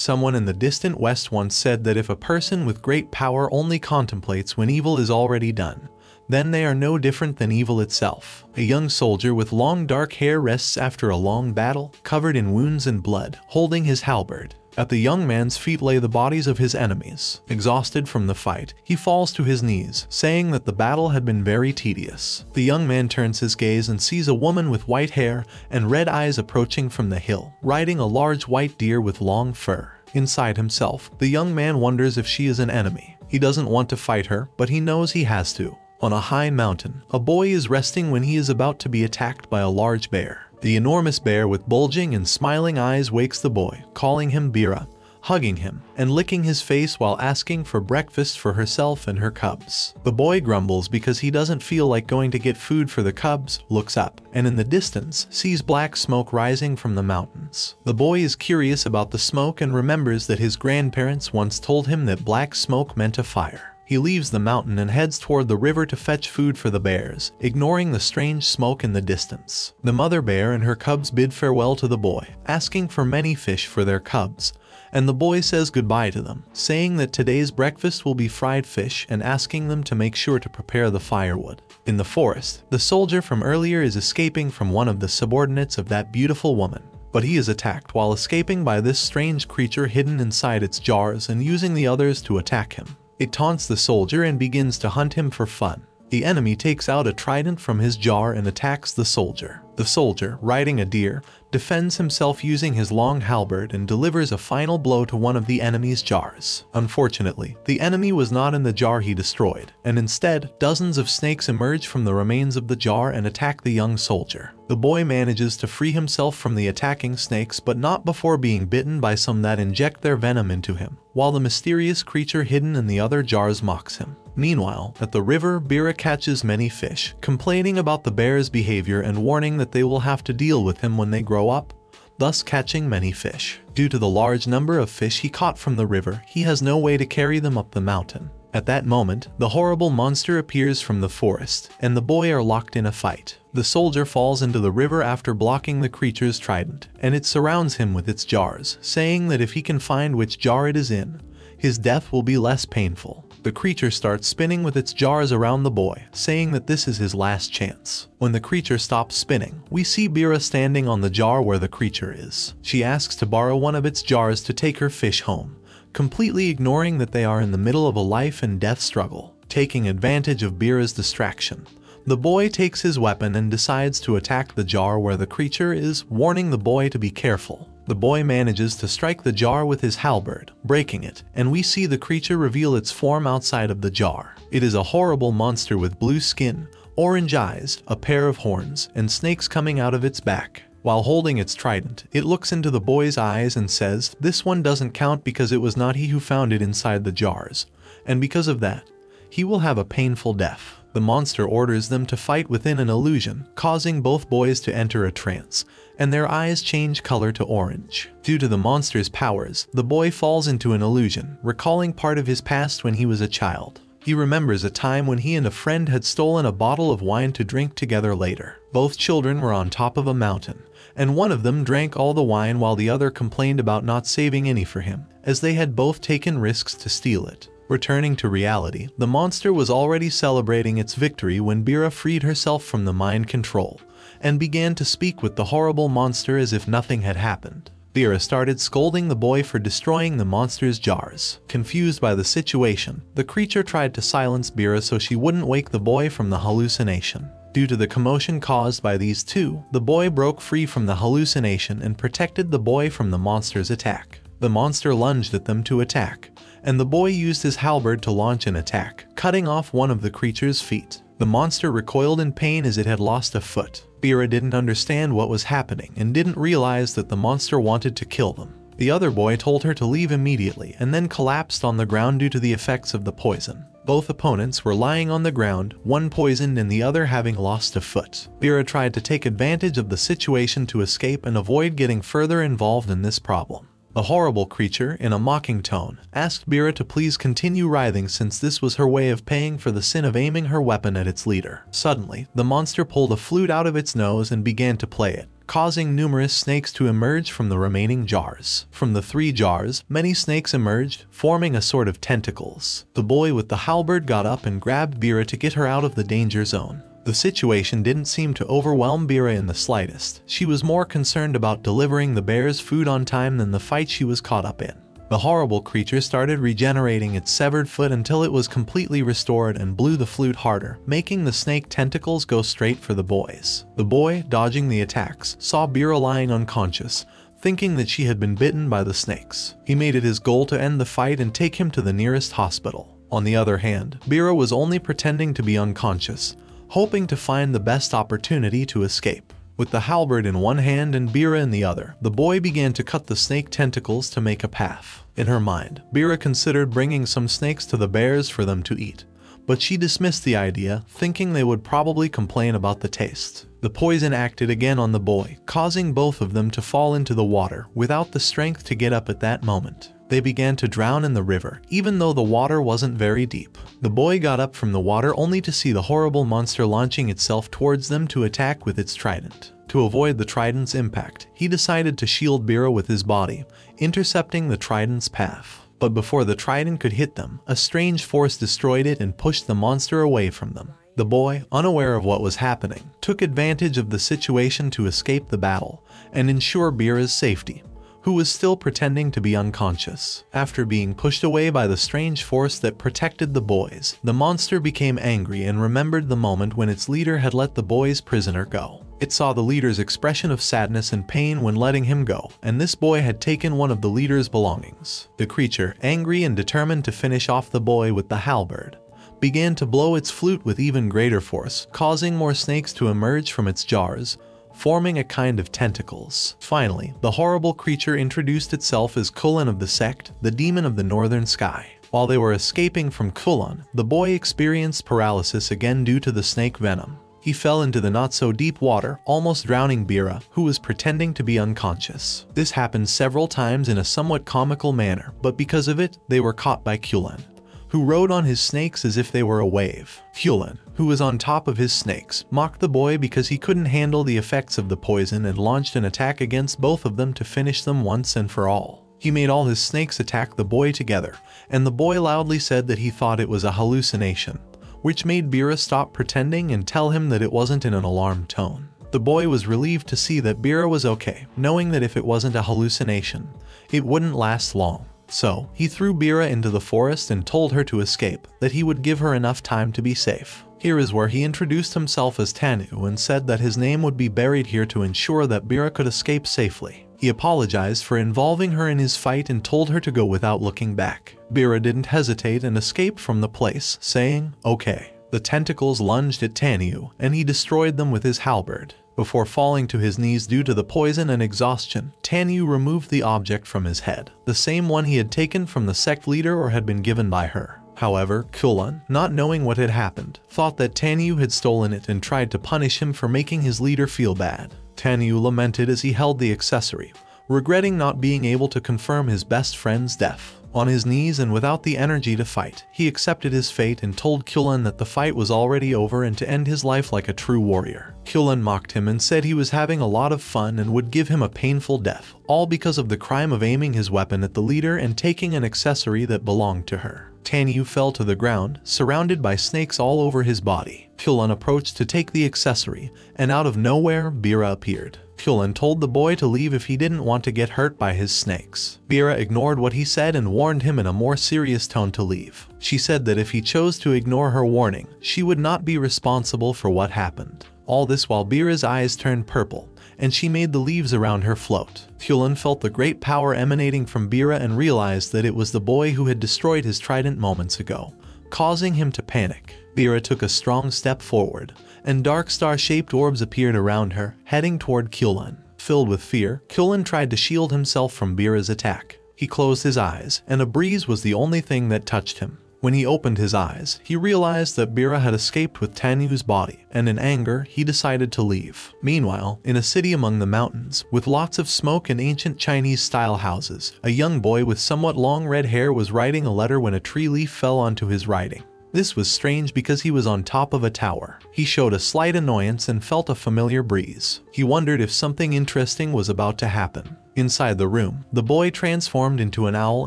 Someone in the distant west once said that if a person with great power only contemplates when evil is already done, then they are no different than evil itself. A young soldier with long dark hair rests after a long battle, covered in wounds and blood, holding his halberd. At the young man's feet lay the bodies of his enemies. Exhausted from the fight, he falls to his knees, saying that the battle had been very tedious. The young man turns his gaze and sees a woman with white hair and red eyes approaching from the hill, riding a large white deer with long fur. Inside himself, the young man wonders if she is an enemy. He doesn't want to fight her, but he knows he has to. On a high mountain, a boy is resting when he is about to be attacked by a large bear. The enormous bear with bulging and smiling eyes wakes the boy, calling him Bira, hugging him, and licking his face while asking for breakfast for herself and her cubs. The boy grumbles because he doesn't feel like going to get food for the cubs, looks up, and in the distance sees black smoke rising from the mountains. The boy is curious about the smoke and remembers that his grandparents once told him that black smoke meant a fire. He leaves the mountain and heads toward the river to fetch food for the bears, ignoring the strange smoke in the distance. The mother bear and her cubs bid farewell to the boy, asking for many fish for their cubs, and the boy says goodbye to them, saying that today's breakfast will be fried fish and asking them to make sure to prepare the firewood. In the forest, the soldier from earlier is escaping from one of the subordinates of that beautiful woman but he is attacked while escaping by this strange creature hidden inside its jars and using the others to attack him. It taunts the soldier and begins to hunt him for fun. The enemy takes out a trident from his jar and attacks the soldier. The soldier, riding a deer, defends himself using his long halberd and delivers a final blow to one of the enemy's jars. Unfortunately, the enemy was not in the jar he destroyed, and instead, dozens of snakes emerge from the remains of the jar and attack the young soldier. The boy manages to free himself from the attacking snakes but not before being bitten by some that inject their venom into him, while the mysterious creature hidden in the other jars mocks him. Meanwhile, at the river, Bira catches many fish, complaining about the bear's behavior and warning that they will have to deal with him when they grow up, thus catching many fish. Due to the large number of fish he caught from the river, he has no way to carry them up the mountain. At that moment, the horrible monster appears from the forest, and the boy are locked in a fight. The soldier falls into the river after blocking the creature's trident, and it surrounds him with its jars, saying that if he can find which jar it is in, his death will be less painful. The creature starts spinning with its jars around the boy, saying that this is his last chance. When the creature stops spinning, we see Bira standing on the jar where the creature is. She asks to borrow one of its jars to take her fish home, completely ignoring that they are in the middle of a life and death struggle. Taking advantage of Bira's distraction, the boy takes his weapon and decides to attack the jar where the creature is, warning the boy to be careful. The boy manages to strike the jar with his halberd, breaking it, and we see the creature reveal its form outside of the jar. It is a horrible monster with blue skin, orange eyes, a pair of horns, and snakes coming out of its back. While holding its trident, it looks into the boy's eyes and says, this one doesn't count because it was not he who found it inside the jars, and because of that, he will have a painful death. The monster orders them to fight within an illusion, causing both boys to enter a trance, and their eyes change color to orange. Due to the monster's powers, the boy falls into an illusion, recalling part of his past when he was a child. He remembers a time when he and a friend had stolen a bottle of wine to drink together later. Both children were on top of a mountain, and one of them drank all the wine while the other complained about not saving any for him, as they had both taken risks to steal it. Returning to reality, the monster was already celebrating its victory when Bira freed herself from the mind control and began to speak with the horrible monster as if nothing had happened. Bira started scolding the boy for destroying the monster's jars. Confused by the situation, the creature tried to silence Bira so she wouldn't wake the boy from the hallucination. Due to the commotion caused by these two, the boy broke free from the hallucination and protected the boy from the monster's attack. The monster lunged at them to attack, and the boy used his halberd to launch an attack, cutting off one of the creature's feet. The monster recoiled in pain as it had lost a foot. Bira didn't understand what was happening and didn't realize that the monster wanted to kill them. The other boy told her to leave immediately and then collapsed on the ground due to the effects of the poison. Both opponents were lying on the ground, one poisoned and the other having lost a foot. Bira tried to take advantage of the situation to escape and avoid getting further involved in this problem. The horrible creature, in a mocking tone, asked Bira to please continue writhing since this was her way of paying for the sin of aiming her weapon at its leader. Suddenly, the monster pulled a flute out of its nose and began to play it, causing numerous snakes to emerge from the remaining jars. From the three jars, many snakes emerged, forming a sort of tentacles. The boy with the halberd got up and grabbed Bira to get her out of the danger zone. The situation didn't seem to overwhelm Bira in the slightest. She was more concerned about delivering the bear's food on time than the fight she was caught up in. The horrible creature started regenerating its severed foot until it was completely restored and blew the flute harder, making the snake tentacles go straight for the boys. The boy, dodging the attacks, saw Bira lying unconscious, thinking that she had been bitten by the snakes. He made it his goal to end the fight and take him to the nearest hospital. On the other hand, Bira was only pretending to be unconscious, hoping to find the best opportunity to escape. With the halberd in one hand and Bira in the other, the boy began to cut the snake tentacles to make a path. In her mind, Bira considered bringing some snakes to the bears for them to eat, but she dismissed the idea, thinking they would probably complain about the taste. The poison acted again on the boy, causing both of them to fall into the water without the strength to get up at that moment. They began to drown in the river, even though the water wasn't very deep. The boy got up from the water only to see the horrible monster launching itself towards them to attack with its trident. To avoid the trident's impact, he decided to shield Bira with his body, intercepting the trident's path. But before the trident could hit them, a strange force destroyed it and pushed the monster away from them. The boy, unaware of what was happening, took advantage of the situation to escape the battle and ensure Bira's safety, who was still pretending to be unconscious. After being pushed away by the strange force that protected the boys, the monster became angry and remembered the moment when its leader had let the boy's prisoner go. It saw the leader's expression of sadness and pain when letting him go, and this boy had taken one of the leader's belongings. The creature, angry and determined to finish off the boy with the halberd, began to blow its flute with even greater force, causing more snakes to emerge from its jars, forming a kind of tentacles. Finally, the horrible creature introduced itself as Kulan of the sect, the demon of the northern sky. While they were escaping from Kulan, the boy experienced paralysis again due to the snake venom. He fell into the not-so-deep water, almost drowning Bira, who was pretending to be unconscious. This happened several times in a somewhat comical manner, but because of it, they were caught by Kulan, who rode on his snakes as if they were a wave. Kulan, who was on top of his snakes, mocked the boy because he couldn't handle the effects of the poison and launched an attack against both of them to finish them once and for all. He made all his snakes attack the boy together, and the boy loudly said that he thought it was a hallucination which made Bira stop pretending and tell him that it wasn't in an alarmed tone. The boy was relieved to see that Bira was okay, knowing that if it wasn't a hallucination, it wouldn't last long. So, he threw Bira into the forest and told her to escape, that he would give her enough time to be safe. Here is where he introduced himself as Tanyu and said that his name would be buried here to ensure that Bira could escape safely. He apologized for involving her in his fight and told her to go without looking back. Bira didn't hesitate and escaped from the place, saying, okay. The tentacles lunged at Tanyu, and he destroyed them with his halberd. Before falling to his knees due to the poison and exhaustion, Tanyu removed the object from his head, the same one he had taken from the sect leader or had been given by her. However, Kulan, not knowing what had happened, thought that Tanyu had stolen it and tried to punish him for making his leader feel bad. Tanyu lamented as he held the accessory, regretting not being able to confirm his best friend's death. On his knees and without the energy to fight, he accepted his fate and told Kulan that the fight was already over and to end his life like a true warrior. Kulan mocked him and said he was having a lot of fun and would give him a painful death, all because of the crime of aiming his weapon at the leader and taking an accessory that belonged to her. Tanyu fell to the ground, surrounded by snakes all over his body. Kulan approached to take the accessory, and out of nowhere, Bira appeared. Kulan told the boy to leave if he didn't want to get hurt by his snakes. Bira ignored what he said and warned him in a more serious tone to leave. She said that if he chose to ignore her warning, she would not be responsible for what happened. All this while Bira's eyes turned purple, and she made the leaves around her float. Kulan felt the great power emanating from Bira and realized that it was the boy who had destroyed his trident moments ago, causing him to panic. Bira took a strong step forward, and dark star-shaped orbs appeared around her, heading toward Kulan. Filled with fear, Kulan tried to shield himself from Bira's attack. He closed his eyes, and a breeze was the only thing that touched him. When he opened his eyes, he realized that Bira had escaped with Tanyu's body, and in anger, he decided to leave. Meanwhile, in a city among the mountains, with lots of smoke and ancient Chinese-style houses, a young boy with somewhat long red hair was writing a letter when a tree leaf fell onto his writing. This was strange because he was on top of a tower. He showed a slight annoyance and felt a familiar breeze. He wondered if something interesting was about to happen. Inside the room, the boy transformed into an owl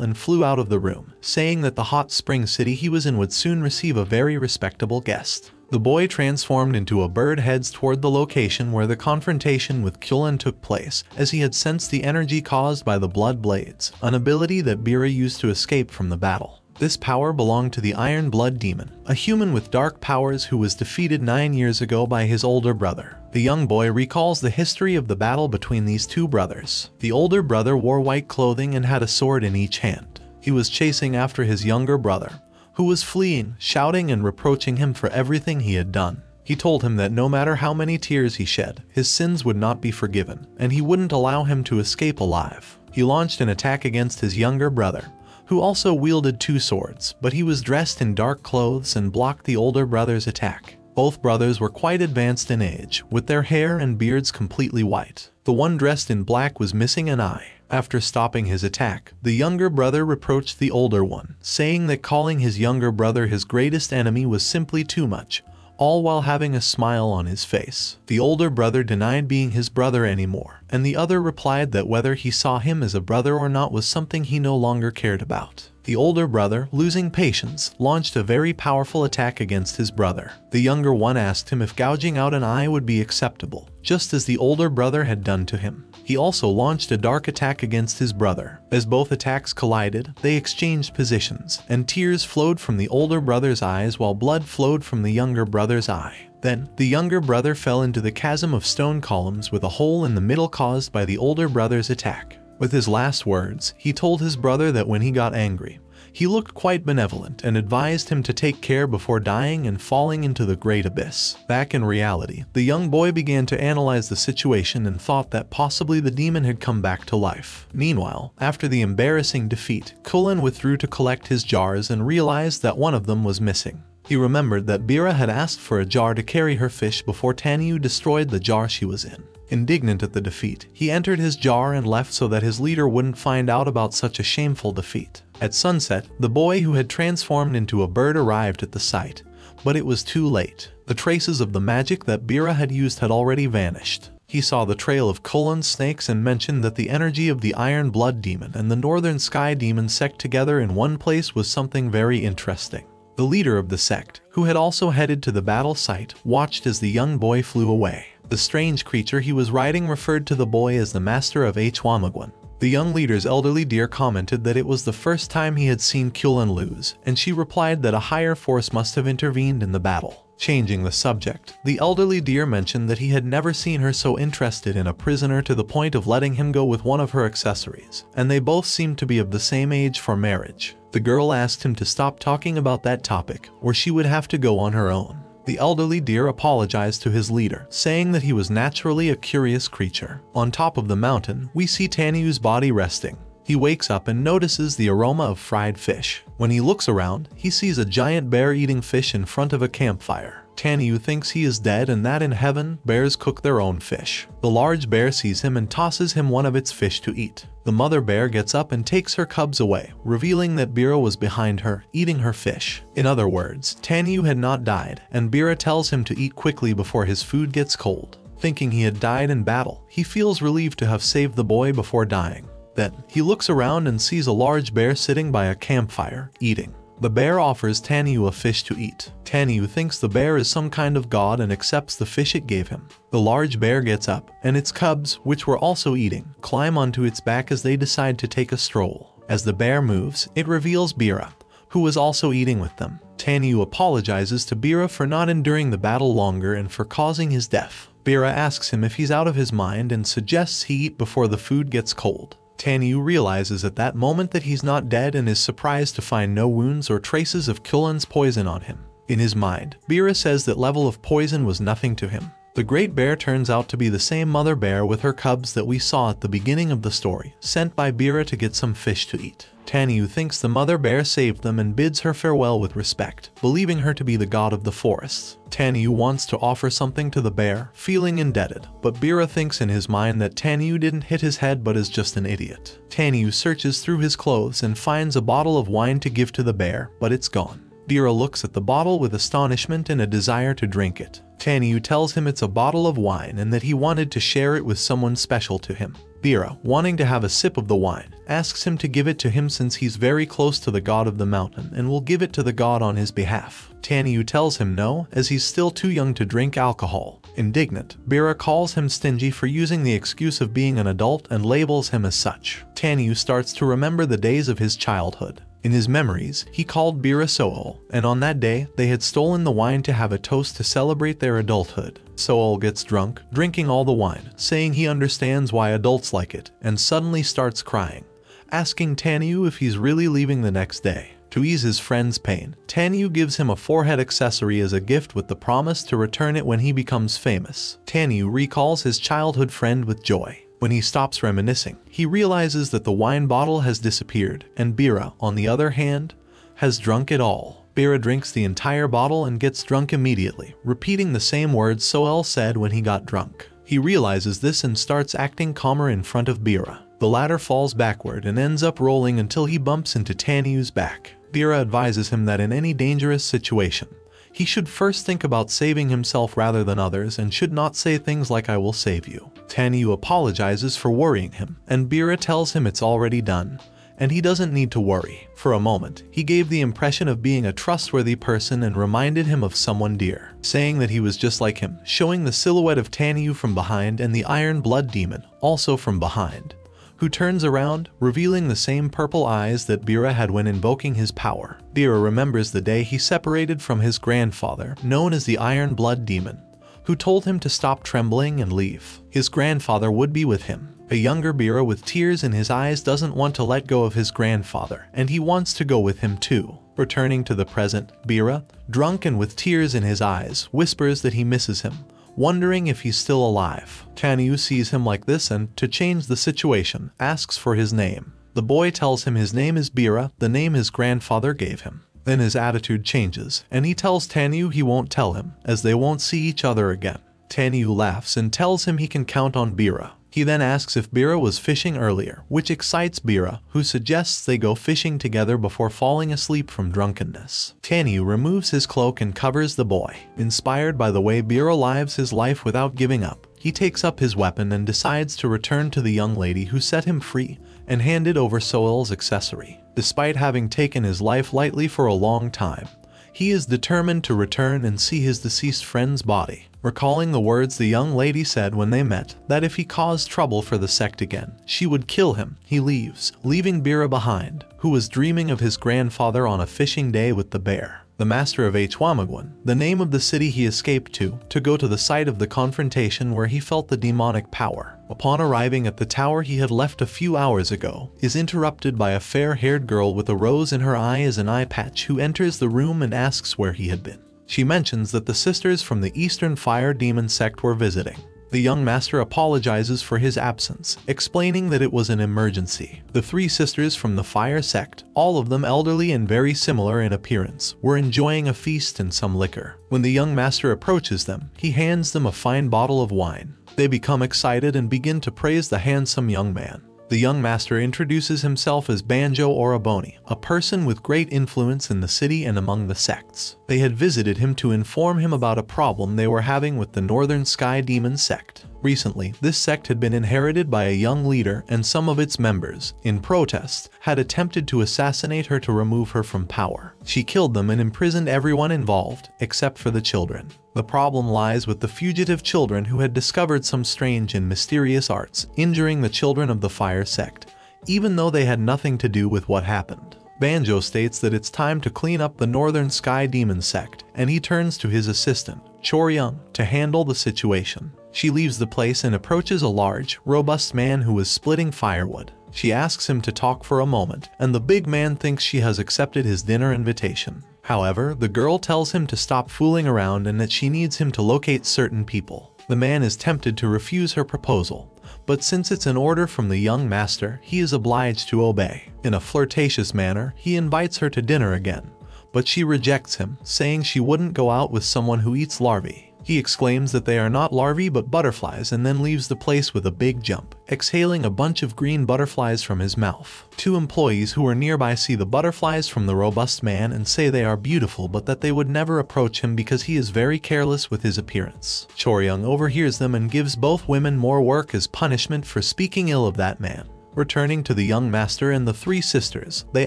and flew out of the room, saying that the hot spring city he was in would soon receive a very respectable guest. The boy transformed into a bird heads toward the location where the confrontation with Kulan took place, as he had sensed the energy caused by the blood blades, an ability that Bira used to escape from the battle. This power belonged to the Iron Blood Demon, a human with dark powers who was defeated nine years ago by his older brother. The young boy recalls the history of the battle between these two brothers. The older brother wore white clothing and had a sword in each hand. He was chasing after his younger brother, who was fleeing, shouting and reproaching him for everything he had done. He told him that no matter how many tears he shed, his sins would not be forgiven, and he wouldn't allow him to escape alive. He launched an attack against his younger brother, who also wielded two swords, but he was dressed in dark clothes and blocked the older brother's attack. Both brothers were quite advanced in age, with their hair and beards completely white. The one dressed in black was missing an eye, after stopping his attack, the younger brother reproached the older one, saying that calling his younger brother his greatest enemy was simply too much, all while having a smile on his face. The older brother denied being his brother anymore, and the other replied that whether he saw him as a brother or not was something he no longer cared about. The older brother, losing patience, launched a very powerful attack against his brother. The younger one asked him if gouging out an eye would be acceptable, just as the older brother had done to him. He also launched a dark attack against his brother. As both attacks collided, they exchanged positions, and tears flowed from the older brother's eyes while blood flowed from the younger brother's eye. Then, the younger brother fell into the chasm of stone columns with a hole in the middle caused by the older brother's attack. With his last words, he told his brother that when he got angry, he looked quite benevolent and advised him to take care before dying and falling into the great abyss. Back in reality, the young boy began to analyze the situation and thought that possibly the demon had come back to life. Meanwhile, after the embarrassing defeat, Kulan withdrew to collect his jars and realized that one of them was missing. He remembered that Bira had asked for a jar to carry her fish before Tanyu destroyed the jar she was in. Indignant at the defeat, he entered his jar and left so that his leader wouldn't find out about such a shameful defeat. At sunset, the boy who had transformed into a bird arrived at the site, but it was too late. The traces of the magic that Bira had used had already vanished. He saw the trail of Kulan's snakes and mentioned that the energy of the Iron Blood Demon and the Northern Sky Demon sect together in one place was something very interesting. The leader of the sect, who had also headed to the battle site, watched as the young boy flew away. The strange creature he was riding referred to the boy as the master of Hwamagwan. The young leader's elderly deer commented that it was the first time he had seen Kulan lose, and she replied that a higher force must have intervened in the battle. Changing the subject, the elderly deer mentioned that he had never seen her so interested in a prisoner to the point of letting him go with one of her accessories, and they both seemed to be of the same age for marriage. The girl asked him to stop talking about that topic, or she would have to go on her own. The elderly deer apologized to his leader, saying that he was naturally a curious creature. On top of the mountain, we see Tanyu's body resting. He wakes up and notices the aroma of fried fish. When he looks around, he sees a giant bear eating fish in front of a campfire. Tanyu thinks he is dead and that in heaven, bears cook their own fish. The large bear sees him and tosses him one of its fish to eat. The mother bear gets up and takes her cubs away, revealing that Bira was behind her, eating her fish. In other words, Tanyu had not died, and Bira tells him to eat quickly before his food gets cold. Thinking he had died in battle, he feels relieved to have saved the boy before dying. Then, he looks around and sees a large bear sitting by a campfire, eating. The bear offers Tanyu a fish to eat. Tanyu thinks the bear is some kind of god and accepts the fish it gave him. The large bear gets up, and its cubs, which were also eating, climb onto its back as they decide to take a stroll. As the bear moves, it reveals Bira, who was also eating with them. Tanyu apologizes to Bira for not enduring the battle longer and for causing his death. Bira asks him if he's out of his mind and suggests he eat before the food gets cold. Tanyu realizes at that moment that he's not dead and is surprised to find no wounds or traces of Kulan's poison on him. In his mind, Bira says that level of poison was nothing to him. The great bear turns out to be the same mother bear with her cubs that we saw at the beginning of the story, sent by Bira to get some fish to eat. Tanyu thinks the mother bear saved them and bids her farewell with respect, believing her to be the god of the forests. Tanyu wants to offer something to the bear, feeling indebted, but Bira thinks in his mind that Tanyu didn't hit his head but is just an idiot. Tanyu searches through his clothes and finds a bottle of wine to give to the bear, but it's gone. Bira looks at the bottle with astonishment and a desire to drink it. Tanyu tells him it's a bottle of wine and that he wanted to share it with someone special to him. Bira, wanting to have a sip of the wine, asks him to give it to him since he's very close to the god of the mountain and will give it to the god on his behalf. Tanyu tells him no, as he's still too young to drink alcohol. Indignant, Bira calls him stingy for using the excuse of being an adult and labels him as such. Tanyu starts to remember the days of his childhood. In his memories, he called Bira Sool, and on that day, they had stolen the wine to have a toast to celebrate their adulthood. Sool gets drunk, drinking all the wine, saying he understands why adults like it, and suddenly starts crying, asking Tanyu if he's really leaving the next day. To ease his friend's pain, Tanyu gives him a forehead accessory as a gift with the promise to return it when he becomes famous. Tanyu recalls his childhood friend with joy. When he stops reminiscing, he realizes that the wine bottle has disappeared, and Bira, on the other hand, has drunk it all. Bira drinks the entire bottle and gets drunk immediately, repeating the same words Soel said when he got drunk. He realizes this and starts acting calmer in front of Bira. The latter falls backward and ends up rolling until he bumps into Tanyu's back. Bira advises him that in any dangerous situation, he should first think about saving himself rather than others and should not say things like I will save you. Tanyu apologizes for worrying him, and Bira tells him it's already done, and he doesn't need to worry. For a moment, he gave the impression of being a trustworthy person and reminded him of someone dear, saying that he was just like him, showing the silhouette of Tanyu from behind and the Iron Blood Demon, also from behind who turns around, revealing the same purple eyes that Bira had when invoking his power. Bira remembers the day he separated from his grandfather, known as the Iron Blood Demon, who told him to stop trembling and leave. His grandfather would be with him. A younger Bira with tears in his eyes doesn't want to let go of his grandfather, and he wants to go with him too. Returning to the present, Bira, drunk and with tears in his eyes, whispers that he misses him, wondering if he's still alive. Tanyu sees him like this and, to change the situation, asks for his name. The boy tells him his name is Bira, the name his grandfather gave him. Then his attitude changes, and he tells Tanyu he won't tell him, as they won't see each other again. Tanyu laughs and tells him he can count on Bira. He then asks if Bira was fishing earlier, which excites Bira, who suggests they go fishing together before falling asleep from drunkenness. Tanyu removes his cloak and covers the boy. Inspired by the way Bira lives his life without giving up, he takes up his weapon and decides to return to the young lady who set him free and handed over Soel's accessory. Despite having taken his life lightly for a long time, he is determined to return and see his deceased friend's body recalling the words the young lady said when they met, that if he caused trouble for the sect again, she would kill him. He leaves, leaving Bira behind, who was dreaming of his grandfather on a fishing day with the bear. The master of Achwamagwan, the name of the city he escaped to, to go to the site of the confrontation where he felt the demonic power. Upon arriving at the tower he had left a few hours ago, is interrupted by a fair-haired girl with a rose in her eye as an eye patch who enters the room and asks where he had been. She mentions that the sisters from the Eastern Fire Demon sect were visiting. The young master apologizes for his absence, explaining that it was an emergency. The three sisters from the fire sect, all of them elderly and very similar in appearance, were enjoying a feast and some liquor. When the young master approaches them, he hands them a fine bottle of wine. They become excited and begin to praise the handsome young man. The young master introduces himself as Banjo Oraboni, a person with great influence in the city and among the sects. They had visited him to inform him about a problem they were having with the Northern Sky Demon sect. Recently, this sect had been inherited by a young leader and some of its members, in protest, had attempted to assassinate her to remove her from power. She killed them and imprisoned everyone involved, except for the children. The problem lies with the fugitive children who had discovered some strange and mysterious arts, injuring the children of the fire sect, even though they had nothing to do with what happened. Banjo states that it's time to clean up the Northern Sky Demon sect, and he turns to his assistant, Choryung, to handle the situation. She leaves the place and approaches a large, robust man who is splitting firewood. She asks him to talk for a moment, and the big man thinks she has accepted his dinner invitation. However, the girl tells him to stop fooling around and that she needs him to locate certain people. The man is tempted to refuse her proposal, but since it's an order from the young master, he is obliged to obey. In a flirtatious manner, he invites her to dinner again, but she rejects him, saying she wouldn't go out with someone who eats larvae. He exclaims that they are not larvae but butterflies and then leaves the place with a big jump, exhaling a bunch of green butterflies from his mouth. Two employees who are nearby see the butterflies from the robust man and say they are beautiful but that they would never approach him because he is very careless with his appearance. Choryung overhears them and gives both women more work as punishment for speaking ill of that man. Returning to the young master and the three sisters, they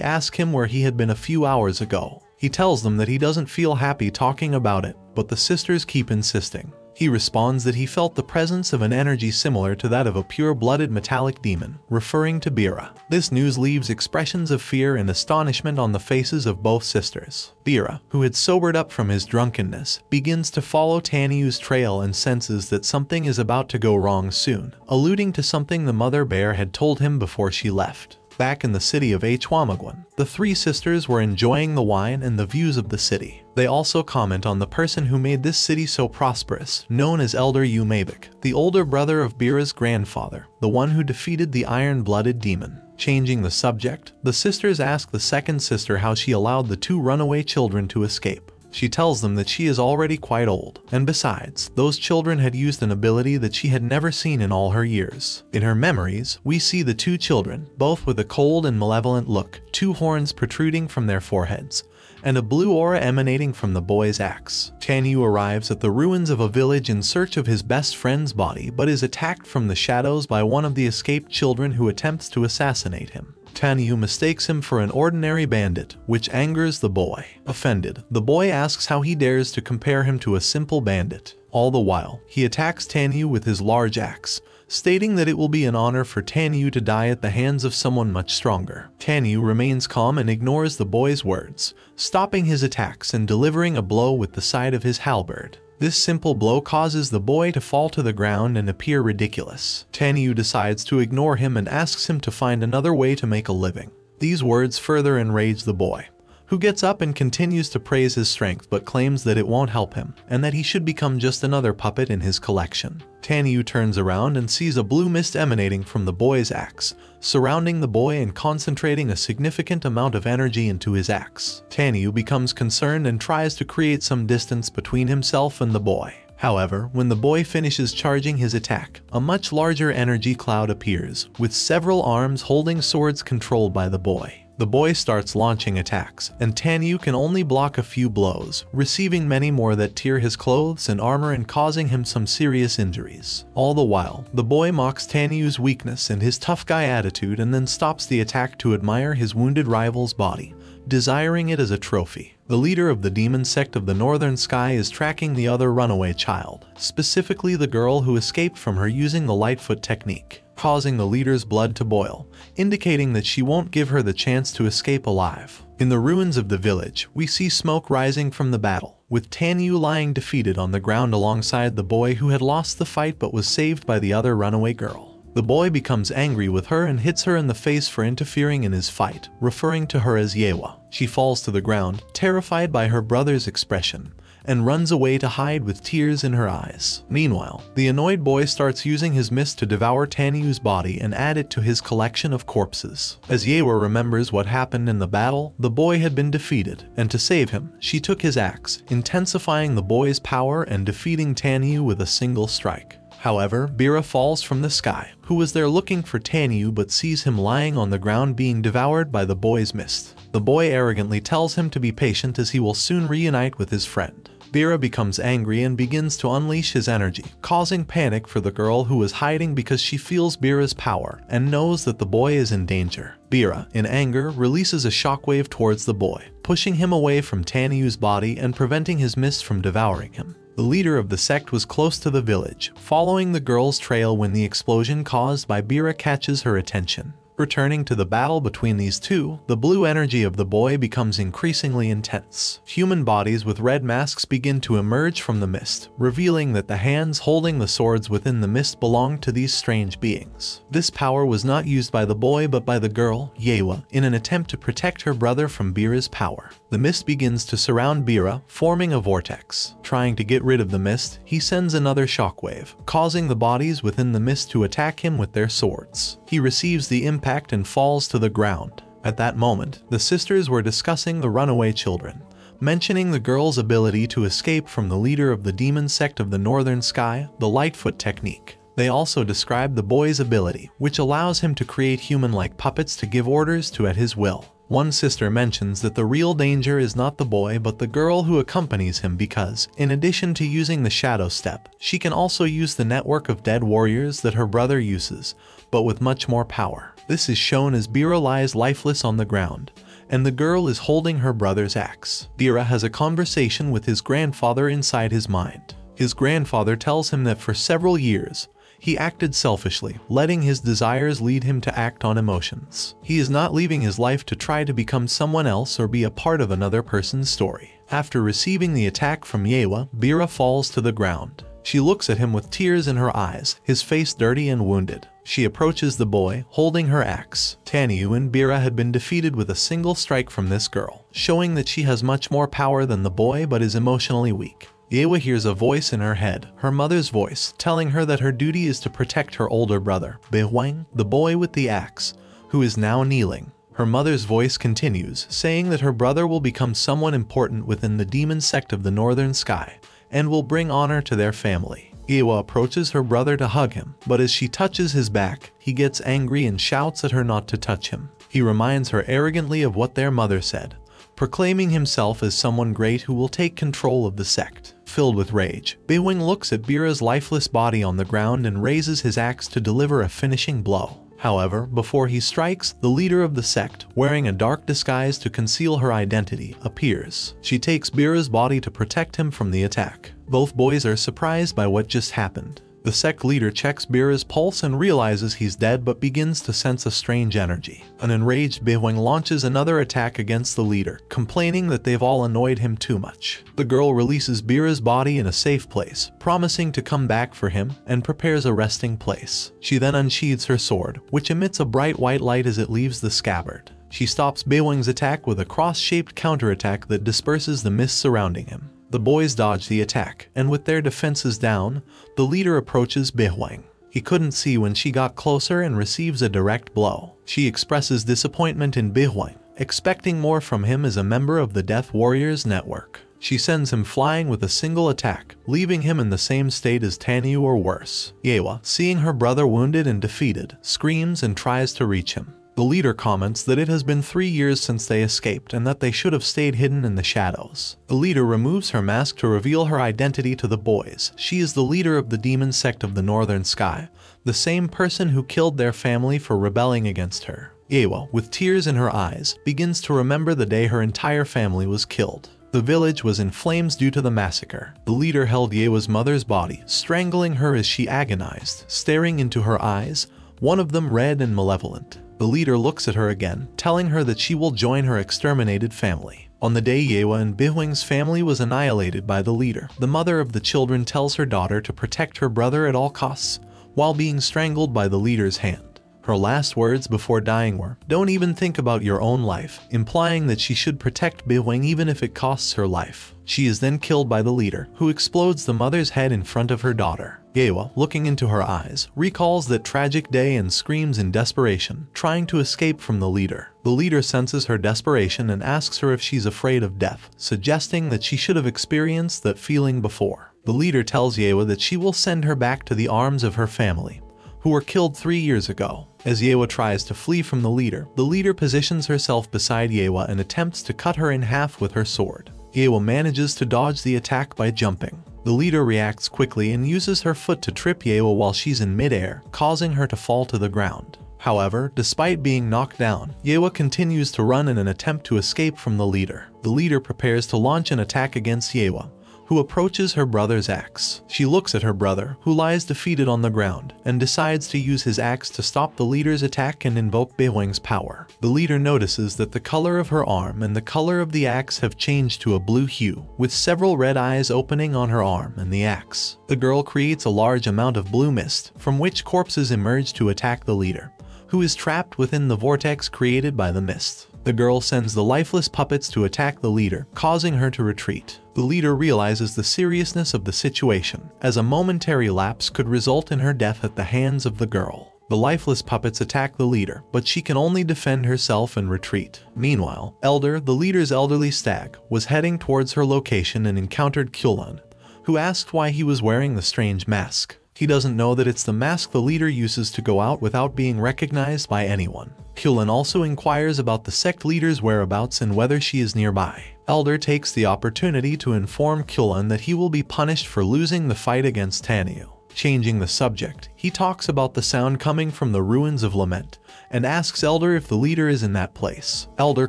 ask him where he had been a few hours ago. He tells them that he doesn't feel happy talking about it, but the sisters keep insisting. He responds that he felt the presence of an energy similar to that of a pure-blooded metallic demon, referring to Bira. This news leaves expressions of fear and astonishment on the faces of both sisters. Bira, who had sobered up from his drunkenness, begins to follow Tanyu's trail and senses that something is about to go wrong soon, alluding to something the mother bear had told him before she left back in the city of Hwamagwan. The three sisters were enjoying the wine and the views of the city. They also comment on the person who made this city so prosperous, known as Elder Yu Mabik, the older brother of Bira's grandfather, the one who defeated the iron-blooded demon. Changing the subject, the sisters ask the second sister how she allowed the two runaway children to escape. She tells them that she is already quite old, and besides, those children had used an ability that she had never seen in all her years. In her memories, we see the two children, both with a cold and malevolent look, two horns protruding from their foreheads, and a blue aura emanating from the boy's axe. Tanyu arrives at the ruins of a village in search of his best friend's body but is attacked from the shadows by one of the escaped children who attempts to assassinate him. Tanyu mistakes him for an ordinary bandit, which angers the boy. Offended, the boy asks how he dares to compare him to a simple bandit. All the while, he attacks Tanyu with his large axe, stating that it will be an honor for Tanyu to die at the hands of someone much stronger. Tanyu remains calm and ignores the boy's words, stopping his attacks and delivering a blow with the side of his halberd. This simple blow causes the boy to fall to the ground and appear ridiculous. Tanyu decides to ignore him and asks him to find another way to make a living. These words further enrage the boy, who gets up and continues to praise his strength but claims that it won't help him, and that he should become just another puppet in his collection. Tanyu turns around and sees a blue mist emanating from the boy's axe, surrounding the boy and concentrating a significant amount of energy into his axe. Tanyu becomes concerned and tries to create some distance between himself and the boy. However, when the boy finishes charging his attack, a much larger energy cloud appears, with several arms holding swords controlled by the boy. The boy starts launching attacks, and Tanyu can only block a few blows, receiving many more that tear his clothes and armor and causing him some serious injuries. All the while, the boy mocks Tanyu's weakness and his tough guy attitude and then stops the attack to admire his wounded rival's body, desiring it as a trophy. The leader of the demon sect of the Northern Sky is tracking the other runaway child, specifically the girl who escaped from her using the Lightfoot technique causing the leader's blood to boil, indicating that she won't give her the chance to escape alive. In the ruins of the village, we see smoke rising from the battle, with Tanyu lying defeated on the ground alongside the boy who had lost the fight but was saved by the other runaway girl. The boy becomes angry with her and hits her in the face for interfering in his fight, referring to her as Yewa. She falls to the ground, terrified by her brother's expression, and runs away to hide with tears in her eyes. Meanwhile, the annoyed boy starts using his mist to devour Tanyu's body and add it to his collection of corpses. As Yewa remembers what happened in the battle, the boy had been defeated, and to save him, she took his axe, intensifying the boy's power and defeating Tanyu with a single strike. However, Bira falls from the sky, who was there looking for Tanyu but sees him lying on the ground being devoured by the boy's mist. The boy arrogantly tells him to be patient as he will soon reunite with his friend. Bira becomes angry and begins to unleash his energy, causing panic for the girl who is hiding because she feels Bira's power and knows that the boy is in danger. Bira, in anger, releases a shockwave towards the boy, pushing him away from Tanyu's body and preventing his mist from devouring him. The leader of the sect was close to the village, following the girl's trail when the explosion caused by Bira catches her attention. Returning to the battle between these two, the blue energy of the boy becomes increasingly intense. Human bodies with red masks begin to emerge from the mist, revealing that the hands holding the swords within the mist belong to these strange beings. This power was not used by the boy but by the girl, Yewa, in an attempt to protect her brother from Bira's power. The mist begins to surround Bira, forming a vortex. Trying to get rid of the mist, he sends another shockwave, causing the bodies within the mist to attack him with their swords. He receives the impact and falls to the ground. At that moment, the sisters were discussing the runaway children, mentioning the girl's ability to escape from the leader of the demon sect of the Northern Sky, the Lightfoot technique. They also describe the boy's ability, which allows him to create human-like puppets to give orders to at his will. One sister mentions that the real danger is not the boy but the girl who accompanies him because, in addition to using the shadow step, she can also use the network of dead warriors that her brother uses, but with much more power. This is shown as Bira lies lifeless on the ground, and the girl is holding her brother's axe. Bira has a conversation with his grandfather inside his mind. His grandfather tells him that for several years, he acted selfishly, letting his desires lead him to act on emotions. He is not leaving his life to try to become someone else or be a part of another person's story. After receiving the attack from Yewa, Bira falls to the ground. She looks at him with tears in her eyes, his face dirty and wounded. She approaches the boy, holding her axe. Tanyu and Bira had been defeated with a single strike from this girl, showing that she has much more power than the boy but is emotionally weak. Yewa hears a voice in her head, her mother's voice, telling her that her duty is to protect her older brother, Behuang, the boy with the axe, who is now kneeling. Her mother's voice continues, saying that her brother will become someone important within the demon sect of the Northern Sky, and will bring honor to their family. Yewa approaches her brother to hug him, but as she touches his back, he gets angry and shouts at her not to touch him. He reminds her arrogantly of what their mother said, proclaiming himself as someone great who will take control of the sect. Filled with rage, Behuang looks at Bira's lifeless body on the ground and raises his axe to deliver a finishing blow. However, before he strikes, the leader of the sect, wearing a dark disguise to conceal her identity, appears. She takes Bira's body to protect him from the attack. Both boys are surprised by what just happened. The sect leader checks Bira's pulse and realizes he's dead but begins to sense a strange energy. An enraged Behuang launches another attack against the leader, complaining that they've all annoyed him too much. The girl releases Bira's body in a safe place, promising to come back for him, and prepares a resting place. She then unsheathes her sword, which emits a bright white light as it leaves the scabbard. She stops Behuang's attack with a cross-shaped counterattack that disperses the mist surrounding him. The boys dodge the attack, and with their defenses down, the leader approaches Behuang. He couldn't see when she got closer and receives a direct blow. She expresses disappointment in Behuang, expecting more from him as a member of the Death Warriors network. She sends him flying with a single attack, leaving him in the same state as Tanyu or worse. Yewa, seeing her brother wounded and defeated, screams and tries to reach him. The leader comments that it has been three years since they escaped and that they should have stayed hidden in the shadows. The leader removes her mask to reveal her identity to the boys. She is the leader of the demon sect of the Northern Sky, the same person who killed their family for rebelling against her. Yewa, with tears in her eyes, begins to remember the day her entire family was killed. The village was in flames due to the massacre. The leader held Yewa's mother's body, strangling her as she agonized, staring into her eyes, one of them red and malevolent. The leader looks at her again, telling her that she will join her exterminated family. On the day Yewa and Behuang's family was annihilated by the leader, the mother of the children tells her daughter to protect her brother at all costs, while being strangled by the leader's hand. Her last words before dying were, Don't even think about your own life, implying that she should protect Behuang even if it costs her life. She is then killed by the leader, who explodes the mother's head in front of her daughter. Yewa, looking into her eyes, recalls that tragic day and screams in desperation, trying to escape from the leader. The leader senses her desperation and asks her if she's afraid of death, suggesting that she should have experienced that feeling before. The leader tells Yewa that she will send her back to the arms of her family, who were killed three years ago. As Yewa tries to flee from the leader, the leader positions herself beside Yewa and attempts to cut her in half with her sword. Yewa manages to dodge the attack by jumping. The leader reacts quickly and uses her foot to trip Yewa while she's in midair, causing her to fall to the ground. However, despite being knocked down, Yewa continues to run in an attempt to escape from the leader. The leader prepares to launch an attack against Yewa, who approaches her brother's axe. She looks at her brother, who lies defeated on the ground, and decides to use his axe to stop the leader's attack and invoke Behuang's power. The leader notices that the color of her arm and the color of the axe have changed to a blue hue, with several red eyes opening on her arm and the axe. The girl creates a large amount of blue mist, from which corpses emerge to attack the leader, who is trapped within the vortex created by the mist. The girl sends the lifeless puppets to attack the leader, causing her to retreat. The leader realizes the seriousness of the situation, as a momentary lapse could result in her death at the hands of the girl. The lifeless puppets attack the leader, but she can only defend herself and retreat. Meanwhile, Elder, the leader's elderly stag, was heading towards her location and encountered Kulan, who asked why he was wearing the strange mask. He doesn't know that it's the mask the leader uses to go out without being recognized by anyone. Kulan also inquires about the sect leader's whereabouts and whether she is nearby. Elder takes the opportunity to inform Kulan that he will be punished for losing the fight against Tanyu. Changing the subject, he talks about the sound coming from the ruins of Lament and asks Elder if the leader is in that place. Elder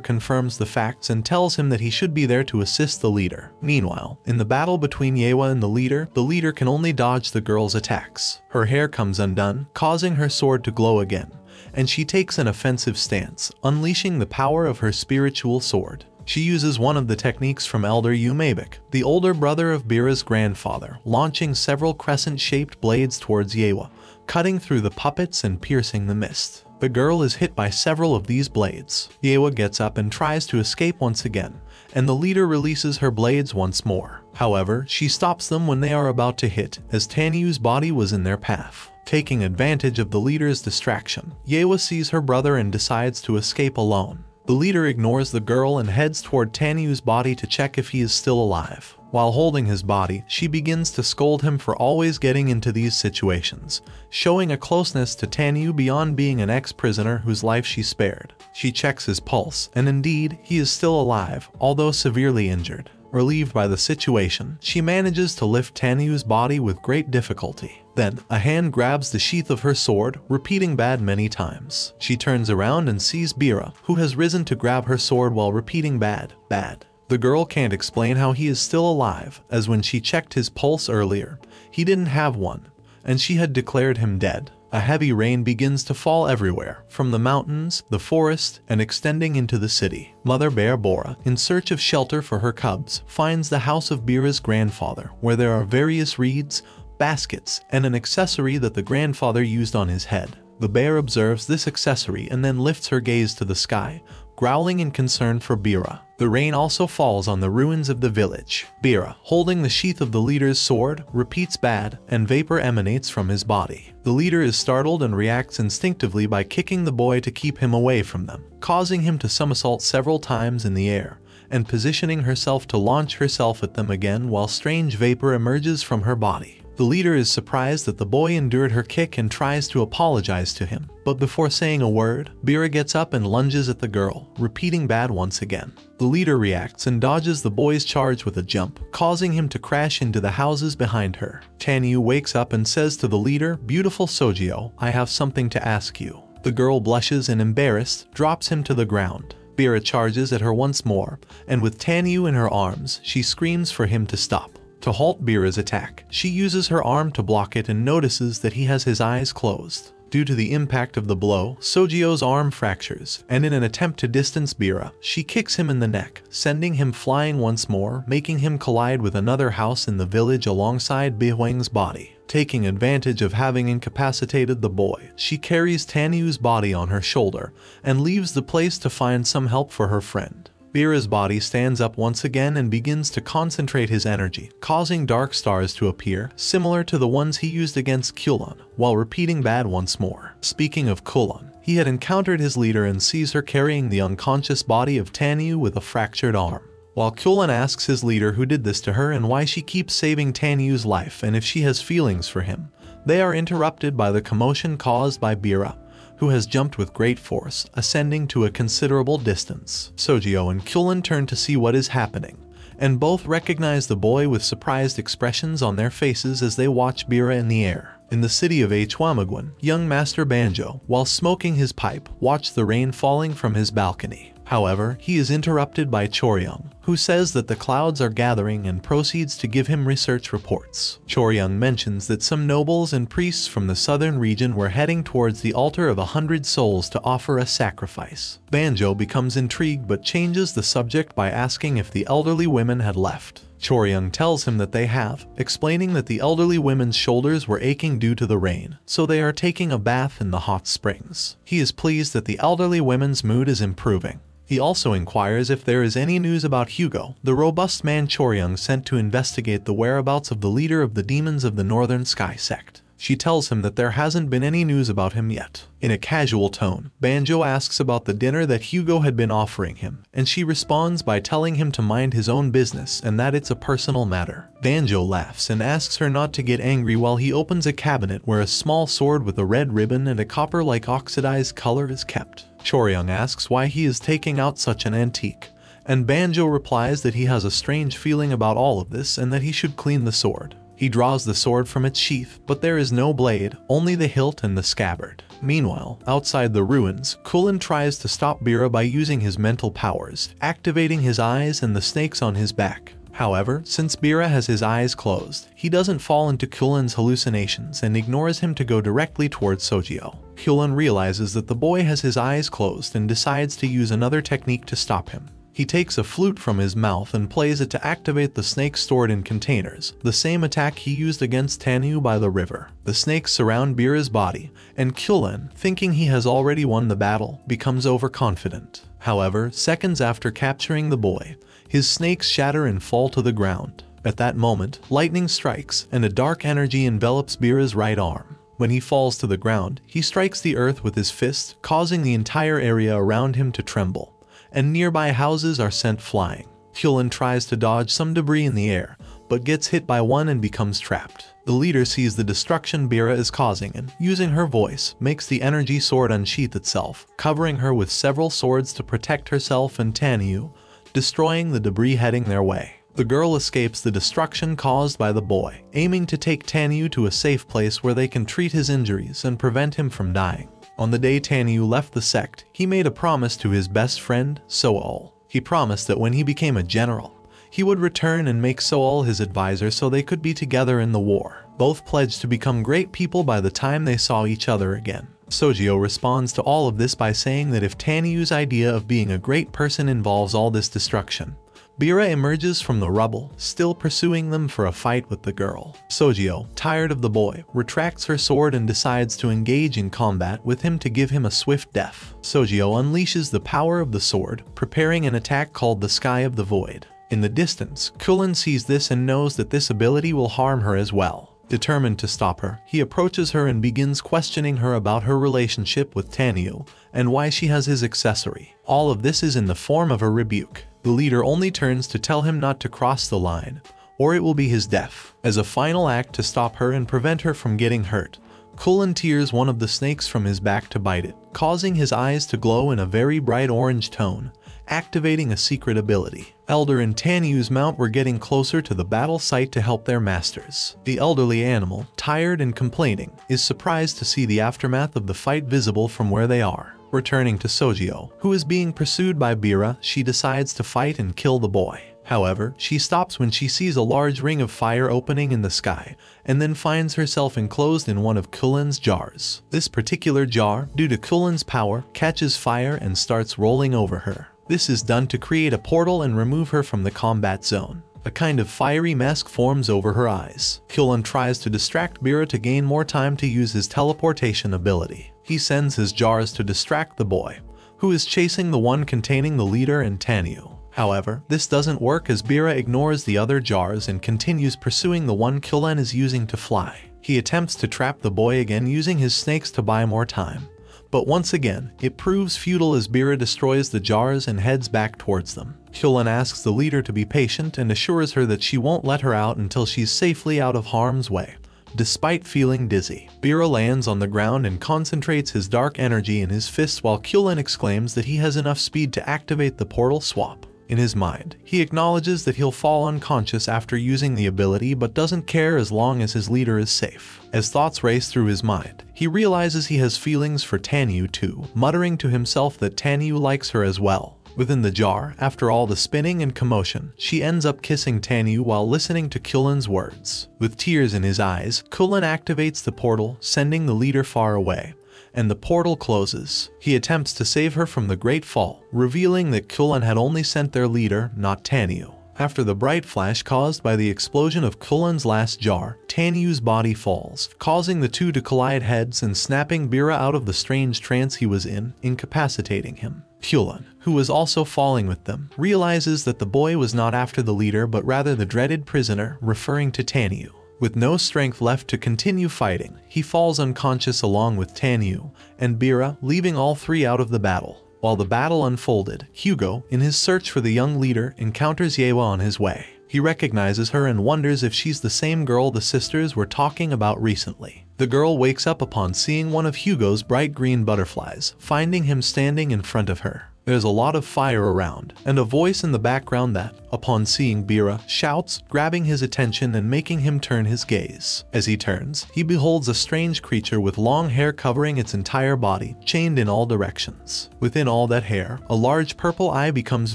confirms the facts and tells him that he should be there to assist the leader. Meanwhile, in the battle between Yewa and the leader, the leader can only dodge the girl's attacks. Her hair comes undone, causing her sword to glow again, and she takes an offensive stance, unleashing the power of her spiritual sword. She uses one of the techniques from Elder Umabik, the older brother of Bira's grandfather, launching several crescent-shaped blades towards Yewa, cutting through the puppets and piercing the mist. The girl is hit by several of these blades. Yewa gets up and tries to escape once again, and the leader releases her blades once more. However, she stops them when they are about to hit, as Tanyu's body was in their path. Taking advantage of the leader's distraction, Yewa sees her brother and decides to escape alone. The leader ignores the girl and heads toward Tanyu's body to check if he is still alive. While holding his body, she begins to scold him for always getting into these situations, showing a closeness to Tanyu beyond being an ex-prisoner whose life she spared. She checks his pulse, and indeed, he is still alive, although severely injured. Relieved by the situation, she manages to lift Tanyu's body with great difficulty. Then, a hand grabs the sheath of her sword, repeating bad many times. She turns around and sees Bira, who has risen to grab her sword while repeating bad, bad. The girl can't explain how he is still alive, as when she checked his pulse earlier, he didn't have one, and she had declared him dead. A heavy rain begins to fall everywhere, from the mountains, the forest, and extending into the city. Mother Bear Bora, in search of shelter for her cubs, finds the house of Bira's grandfather, where there are various reeds, baskets, and an accessory that the grandfather used on his head. The bear observes this accessory and then lifts her gaze to the sky, growling in concern for Bira. The rain also falls on the ruins of the village. Bira, holding the sheath of the leader's sword, repeats bad, and vapor emanates from his body. The leader is startled and reacts instinctively by kicking the boy to keep him away from them, causing him to somersault several times in the air, and positioning herself to launch herself at them again while strange vapor emerges from her body. The leader is surprised that the boy endured her kick and tries to apologize to him. But before saying a word, Bira gets up and lunges at the girl, repeating bad once again. The leader reacts and dodges the boy's charge with a jump, causing him to crash into the houses behind her. Tanyu wakes up and says to the leader, Beautiful Sojio, I have something to ask you. The girl blushes and embarrassed, drops him to the ground. Bira charges at her once more, and with Tanyu in her arms, she screams for him to stop. To halt Bira's attack, she uses her arm to block it and notices that he has his eyes closed. Due to the impact of the blow, Sojio's arm fractures, and in an attempt to distance Bira, she kicks him in the neck, sending him flying once more, making him collide with another house in the village alongside Bihuang's body. Taking advantage of having incapacitated the boy, she carries Tanyu's body on her shoulder and leaves the place to find some help for her friend. Bira's body stands up once again and begins to concentrate his energy, causing dark stars to appear, similar to the ones he used against Kulan, while repeating bad once more. Speaking of Kulan, he had encountered his leader and sees her carrying the unconscious body of Tanyu with a fractured arm. While Kulan asks his leader who did this to her and why she keeps saving Tanyu's life and if she has feelings for him, they are interrupted by the commotion caused by Bira, who has jumped with great force, ascending to a considerable distance. Sojio and Kulan turn to see what is happening, and both recognize the boy with surprised expressions on their faces as they watch Bira in the air. In the city of Achwamaguan, young Master Banjo, while smoking his pipe, watched the rain falling from his balcony. However, he is interrupted by Choryung, who says that the clouds are gathering and proceeds to give him research reports. Choryung mentions that some nobles and priests from the southern region were heading towards the altar of a hundred souls to offer a sacrifice. Banjo becomes intrigued but changes the subject by asking if the elderly women had left. Choryung tells him that they have, explaining that the elderly women's shoulders were aching due to the rain, so they are taking a bath in the hot springs. He is pleased that the elderly women's mood is improving, he also inquires if there is any news about Hugo, the robust man Choryung sent to investigate the whereabouts of the leader of the demons of the Northern Sky sect. She tells him that there hasn't been any news about him yet. In a casual tone, Banjo asks about the dinner that Hugo had been offering him, and she responds by telling him to mind his own business and that it's a personal matter. Banjo laughs and asks her not to get angry while he opens a cabinet where a small sword with a red ribbon and a copper-like oxidized color is kept. Choryung asks why he is taking out such an antique, and Banjo replies that he has a strange feeling about all of this and that he should clean the sword. He draws the sword from its sheath, but there is no blade, only the hilt and the scabbard. Meanwhile, outside the ruins, Kulan tries to stop Bira by using his mental powers, activating his eyes and the snakes on his back. However, since Bira has his eyes closed, he doesn't fall into Kulan's hallucinations and ignores him to go directly towards Sojio. Kulan realizes that the boy has his eyes closed and decides to use another technique to stop him. He takes a flute from his mouth and plays it to activate the snakes stored in containers, the same attack he used against Tanyu by the river. The snakes surround Bira's body, and Kulan, thinking he has already won the battle, becomes overconfident. However, seconds after capturing the boy, his snakes shatter and fall to the ground. At that moment, lightning strikes, and a dark energy envelops Bira's right arm. When he falls to the ground, he strikes the earth with his fist, causing the entire area around him to tremble and nearby houses are sent flying. Kulan tries to dodge some debris in the air, but gets hit by one and becomes trapped. The leader sees the destruction Bira is causing and, using her voice, makes the energy sword unsheath itself, covering her with several swords to protect herself and Tanyu, destroying the debris heading their way. The girl escapes the destruction caused by the boy, aiming to take Tanyu to a safe place where they can treat his injuries and prevent him from dying. On the day Tanyu left the sect, he made a promise to his best friend, Soal. He promised that when he became a general, he would return and make Soal his advisor so they could be together in the war. Both pledged to become great people by the time they saw each other again. Sojio responds to all of this by saying that if Tanyu's idea of being a great person involves all this destruction, Bira emerges from the rubble, still pursuing them for a fight with the girl. Sojio, tired of the boy, retracts her sword and decides to engage in combat with him to give him a swift death. Sojio unleashes the power of the sword, preparing an attack called the Sky of the Void. In the distance, Kulan sees this and knows that this ability will harm her as well. Determined to stop her, he approaches her and begins questioning her about her relationship with Tanyu and why she has his accessory. All of this is in the form of a rebuke the leader only turns to tell him not to cross the line, or it will be his death. As a final act to stop her and prevent her from getting hurt, Kulan tears one of the snakes from his back to bite it, causing his eyes to glow in a very bright orange tone, activating a secret ability. Elder and Tanyu's mount were getting closer to the battle site to help their masters. The elderly animal, tired and complaining, is surprised to see the aftermath of the fight visible from where they are. Returning to Sojio, who is being pursued by Bira, she decides to fight and kill the boy. However, she stops when she sees a large ring of fire opening in the sky, and then finds herself enclosed in one of Kulan's jars. This particular jar, due to Kulan's power, catches fire and starts rolling over her. This is done to create a portal and remove her from the combat zone. A kind of fiery mask forms over her eyes. Kulan tries to distract Bira to gain more time to use his teleportation ability he sends his jars to distract the boy, who is chasing the one containing the leader and Tanyu. However, this doesn't work as Bira ignores the other jars and continues pursuing the one Kulan is using to fly. He attempts to trap the boy again using his snakes to buy more time. But once again, it proves futile as Bira destroys the jars and heads back towards them. Kulan asks the leader to be patient and assures her that she won't let her out until she's safely out of harm's way. Despite feeling dizzy, Bira lands on the ground and concentrates his dark energy in his fists while Kulan exclaims that he has enough speed to activate the portal swap. In his mind, he acknowledges that he'll fall unconscious after using the ability but doesn't care as long as his leader is safe. As thoughts race through his mind, he realizes he has feelings for Tanyu too, muttering to himself that Tanyu likes her as well. Within the jar, after all the spinning and commotion, she ends up kissing Tanyu while listening to Kulan's words. With tears in his eyes, Kulan activates the portal, sending the leader far away, and the portal closes. He attempts to save her from the Great Fall, revealing that Kulan had only sent their leader, not Tanyu. After the bright flash caused by the explosion of Kulan's last jar, Tanyu's body falls, causing the two to collide heads and snapping Bira out of the strange trance he was in, incapacitating him. Kulan, who was also falling with them, realizes that the boy was not after the leader but rather the dreaded prisoner, referring to Tanyu. With no strength left to continue fighting, he falls unconscious along with Tanyu and Bira, leaving all three out of the battle. While the battle unfolded, Hugo, in his search for the young leader, encounters Yewa on his way. He recognizes her and wonders if she's the same girl the sisters were talking about recently. The girl wakes up upon seeing one of Hugo's bright green butterflies, finding him standing in front of her. There's a lot of fire around, and a voice in the background that, upon seeing Bira, shouts, grabbing his attention and making him turn his gaze. As he turns, he beholds a strange creature with long hair covering its entire body, chained in all directions. Within all that hair, a large purple eye becomes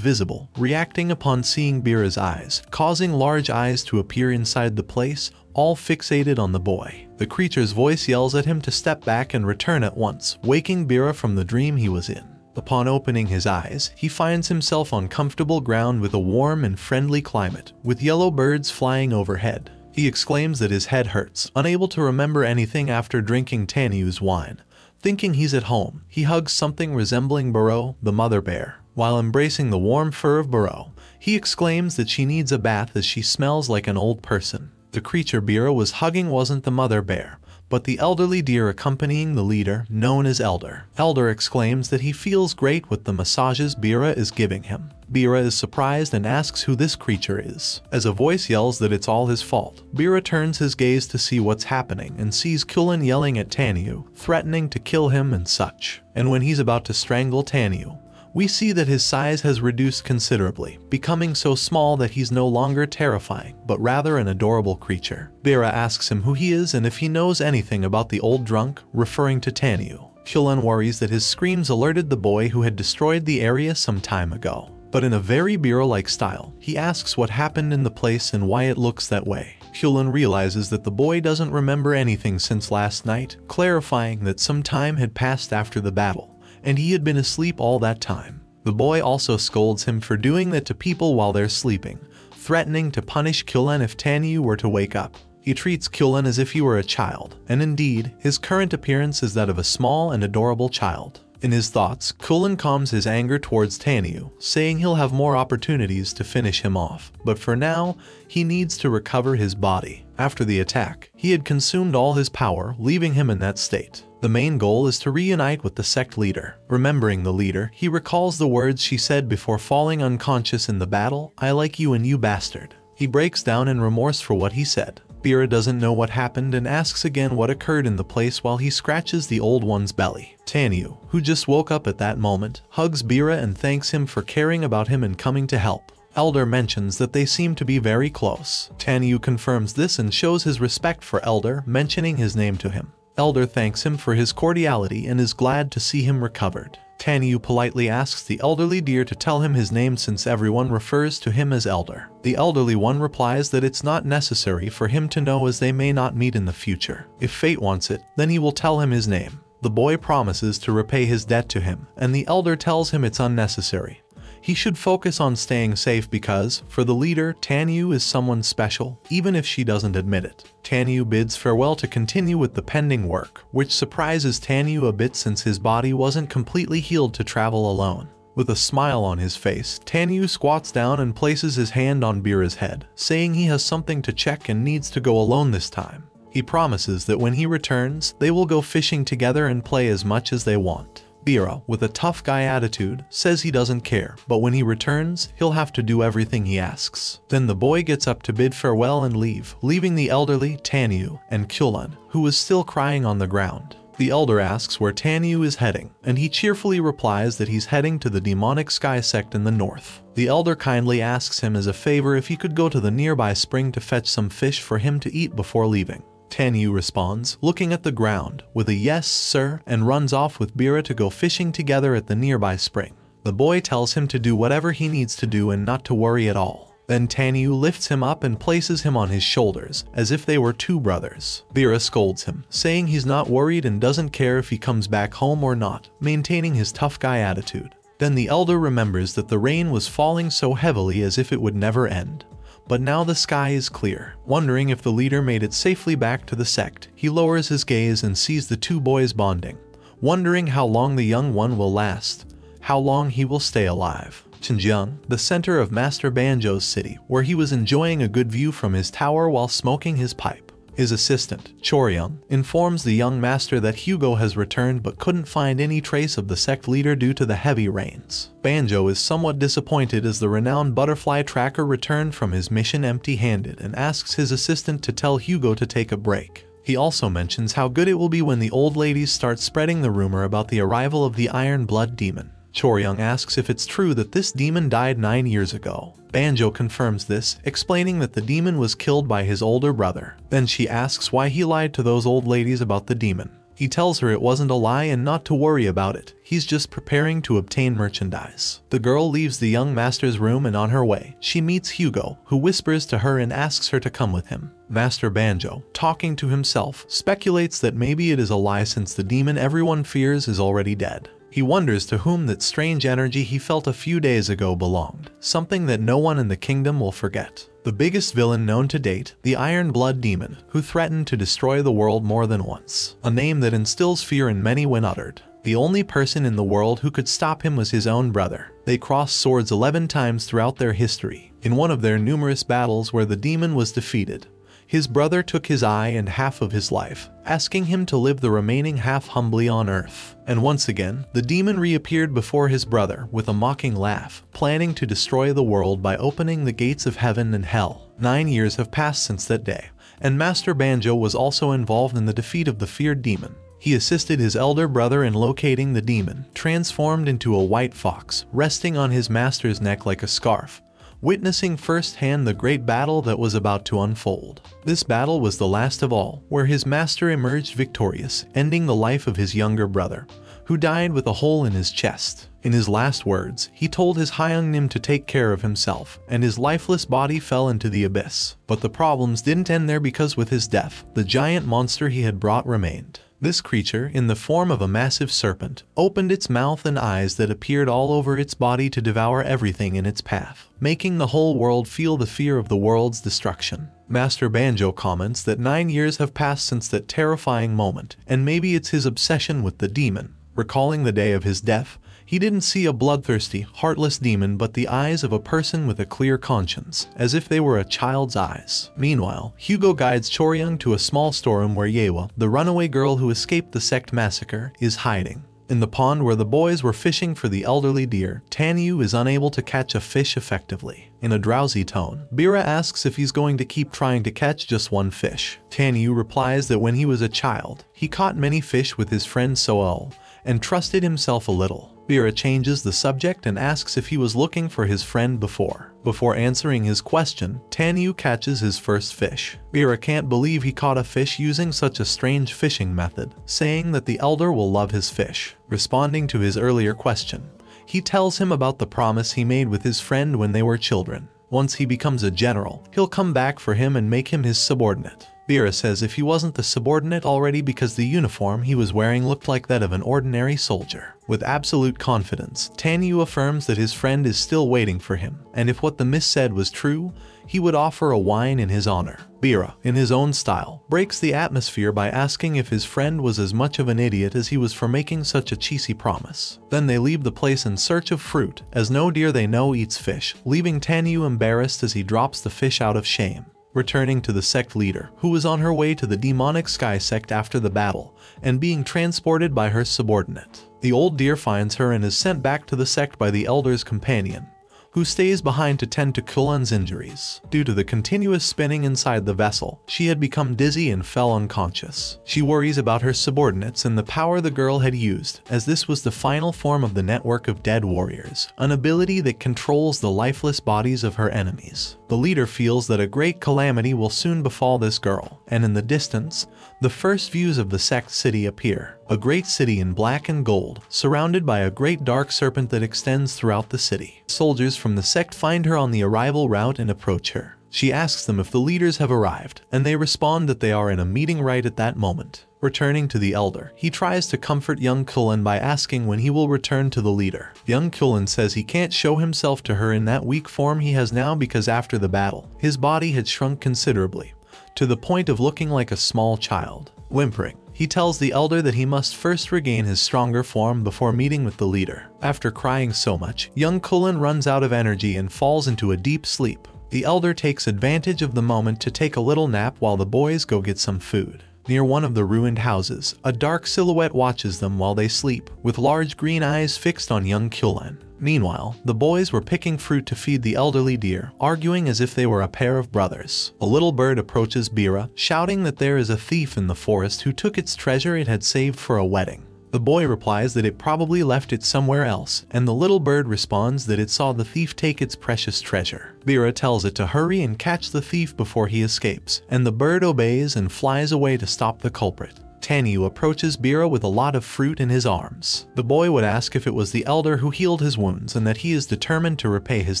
visible, reacting upon seeing Bira's eyes, causing large eyes to appear inside the place, all fixated on the boy. The creature's voice yells at him to step back and return at once, waking Bira from the dream he was in. Upon opening his eyes, he finds himself on comfortable ground with a warm and friendly climate, with yellow birds flying overhead. He exclaims that his head hurts, unable to remember anything after drinking Tanyu's wine. Thinking he's at home, he hugs something resembling Bora, the mother bear. While embracing the warm fur of Bora, he exclaims that she needs a bath as she smells like an old person. The creature Bira was hugging wasn't the mother bear, but the elderly deer accompanying the leader, known as Elder. Elder exclaims that he feels great with the massages Bira is giving him. Bira is surprised and asks who this creature is. As a voice yells that it's all his fault, Bira turns his gaze to see what's happening and sees Kulan yelling at Tanyu, threatening to kill him and such. And when he's about to strangle Tanyu, we see that his size has reduced considerably, becoming so small that he's no longer terrifying, but rather an adorable creature. Bira asks him who he is and if he knows anything about the old drunk, referring to Tanyu. Kulan worries that his screams alerted the boy who had destroyed the area some time ago. But in a very bureau-like style, he asks what happened in the place and why it looks that way. Kulan realizes that the boy doesn't remember anything since last night, clarifying that some time had passed after the battle and he had been asleep all that time. The boy also scolds him for doing that to people while they're sleeping, threatening to punish Kulan if Tanyu were to wake up. He treats Kulan as if he were a child, and indeed, his current appearance is that of a small and adorable child. In his thoughts, Kulan calms his anger towards Tanyu, saying he'll have more opportunities to finish him off, but for now, he needs to recover his body. After the attack, he had consumed all his power, leaving him in that state. The main goal is to reunite with the sect leader. Remembering the leader, he recalls the words she said before falling unconscious in the battle, I like you and you bastard. He breaks down in remorse for what he said. Bira doesn't know what happened and asks again what occurred in the place while he scratches the old one's belly. Tanyu, who just woke up at that moment, hugs Bira and thanks him for caring about him and coming to help. Elder mentions that they seem to be very close. Tanyu confirms this and shows his respect for Elder, mentioning his name to him. Elder thanks him for his cordiality and is glad to see him recovered. Tanyu politely asks the elderly deer to tell him his name since everyone refers to him as Elder. The elderly one replies that it's not necessary for him to know as they may not meet in the future. If fate wants it, then he will tell him his name. The boy promises to repay his debt to him, and the elder tells him it's unnecessary. He should focus on staying safe because, for the leader, Tanyu is someone special, even if she doesn't admit it. Tanyu bids farewell to continue with the pending work, which surprises Tanyu a bit since his body wasn't completely healed to travel alone. With a smile on his face, Tanyu squats down and places his hand on Bira's head, saying he has something to check and needs to go alone this time. He promises that when he returns, they will go fishing together and play as much as they want. Bira, with a tough guy attitude, says he doesn't care, but when he returns, he'll have to do everything he asks. Then the boy gets up to bid farewell and leave, leaving the elderly, Tanyu, and Kulan, who is still crying on the ground. The elder asks where Tanyu is heading, and he cheerfully replies that he's heading to the demonic sky sect in the north. The elder kindly asks him as a favor if he could go to the nearby spring to fetch some fish for him to eat before leaving. Tanyu responds, looking at the ground, with a yes, sir, and runs off with Bira to go fishing together at the nearby spring. The boy tells him to do whatever he needs to do and not to worry at all. Then Tanyu lifts him up and places him on his shoulders, as if they were two brothers. Bira scolds him, saying he's not worried and doesn't care if he comes back home or not, maintaining his tough guy attitude. Then the elder remembers that the rain was falling so heavily as if it would never end. But now the sky is clear. Wondering if the leader made it safely back to the sect, he lowers his gaze and sees the two boys bonding, wondering how long the young one will last, how long he will stay alive. Xinjiang, the center of Master Banjo's city, where he was enjoying a good view from his tower while smoking his pipe. His assistant, Choryung, informs the young master that Hugo has returned but couldn't find any trace of the sect leader due to the heavy rains. Banjo is somewhat disappointed as the renowned butterfly tracker returned from his mission empty-handed and asks his assistant to tell Hugo to take a break. He also mentions how good it will be when the old ladies start spreading the rumor about the arrival of the Iron Blood Demon. Choryung asks if it's true that this demon died nine years ago. Banjo confirms this, explaining that the demon was killed by his older brother. Then she asks why he lied to those old ladies about the demon. He tells her it wasn't a lie and not to worry about it, he's just preparing to obtain merchandise. The girl leaves the young master's room and on her way, she meets Hugo, who whispers to her and asks her to come with him. Master Banjo, talking to himself, speculates that maybe it is a lie since the demon everyone fears is already dead. He wonders to whom that strange energy he felt a few days ago belonged, something that no one in the kingdom will forget. The biggest villain known to date, the Iron Blood Demon, who threatened to destroy the world more than once. A name that instills fear in many when uttered. The only person in the world who could stop him was his own brother. They crossed swords 11 times throughout their history, in one of their numerous battles where the demon was defeated. His brother took his eye and half of his life, asking him to live the remaining half humbly on earth. And once again, the demon reappeared before his brother with a mocking laugh, planning to destroy the world by opening the gates of heaven and hell. Nine years have passed since that day, and Master Banjo was also involved in the defeat of the feared demon. He assisted his elder brother in locating the demon, transformed into a white fox, resting on his master's neck like a scarf, witnessing firsthand the great battle that was about to unfold. This battle was the last of all, where his master emerged victorious, ending the life of his younger brother, who died with a hole in his chest. In his last words, he told his Hyungnim to take care of himself, and his lifeless body fell into the abyss. But the problems didn't end there because with his death, the giant monster he had brought remained. This creature, in the form of a massive serpent, opened its mouth and eyes that appeared all over its body to devour everything in its path, making the whole world feel the fear of the world's destruction. Master Banjo comments that nine years have passed since that terrifying moment, and maybe it's his obsession with the demon. Recalling the day of his death, he didn't see a bloodthirsty, heartless demon but the eyes of a person with a clear conscience, as if they were a child's eyes. Meanwhile, Hugo guides Choryung to a small storeroom where Yewa, the runaway girl who escaped the sect massacre, is hiding. In the pond where the boys were fishing for the elderly deer, Tanyu is unable to catch a fish effectively. In a drowsy tone, Bira asks if he's going to keep trying to catch just one fish. Tanyu replies that when he was a child, he caught many fish with his friend Soel, and trusted himself a little. Bira changes the subject and asks if he was looking for his friend before. Before answering his question, Tanyu catches his first fish. Bira can't believe he caught a fish using such a strange fishing method, saying that the elder will love his fish. Responding to his earlier question, he tells him about the promise he made with his friend when they were children. Once he becomes a general, he'll come back for him and make him his subordinate. Bira says if he wasn't the subordinate already because the uniform he was wearing looked like that of an ordinary soldier. With absolute confidence, Tanyu affirms that his friend is still waiting for him, and if what the miss said was true, he would offer a wine in his honor. Bira, in his own style, breaks the atmosphere by asking if his friend was as much of an idiot as he was for making such a cheesy promise. Then they leave the place in search of fruit, as no deer they know eats fish, leaving Tanyu embarrassed as he drops the fish out of shame returning to the sect leader, who was on her way to the demonic sky sect after the battle, and being transported by her subordinate. The old deer finds her and is sent back to the sect by the elder's companion, who stays behind to tend to Kulan's injuries. Due to the continuous spinning inside the vessel, she had become dizzy and fell unconscious. She worries about her subordinates and the power the girl had used, as this was the final form of the network of dead warriors, an ability that controls the lifeless bodies of her enemies. The leader feels that a great calamity will soon befall this girl, and in the distance, the first views of the sect city appear. A great city in black and gold, surrounded by a great dark serpent that extends throughout the city. Soldiers from the sect find her on the arrival route and approach her. She asks them if the leaders have arrived, and they respond that they are in a meeting right at that moment. Returning to the elder, he tries to comfort young Kulan by asking when he will return to the leader. Young Kulan says he can't show himself to her in that weak form he has now because after the battle, his body had shrunk considerably, to the point of looking like a small child. Whimpering, he tells the elder that he must first regain his stronger form before meeting with the leader. After crying so much, young Kulan runs out of energy and falls into a deep sleep. The elder takes advantage of the moment to take a little nap while the boys go get some food. Near one of the ruined houses, a dark silhouette watches them while they sleep, with large green eyes fixed on young Kulan. Meanwhile, the boys were picking fruit to feed the elderly deer, arguing as if they were a pair of brothers. A little bird approaches Bira, shouting that there is a thief in the forest who took its treasure it had saved for a wedding. The boy replies that it probably left it somewhere else, and the little bird responds that it saw the thief take its precious treasure. Bira tells it to hurry and catch the thief before he escapes, and the bird obeys and flies away to stop the culprit. Tanyu approaches Bira with a lot of fruit in his arms. The boy would ask if it was the elder who healed his wounds and that he is determined to repay his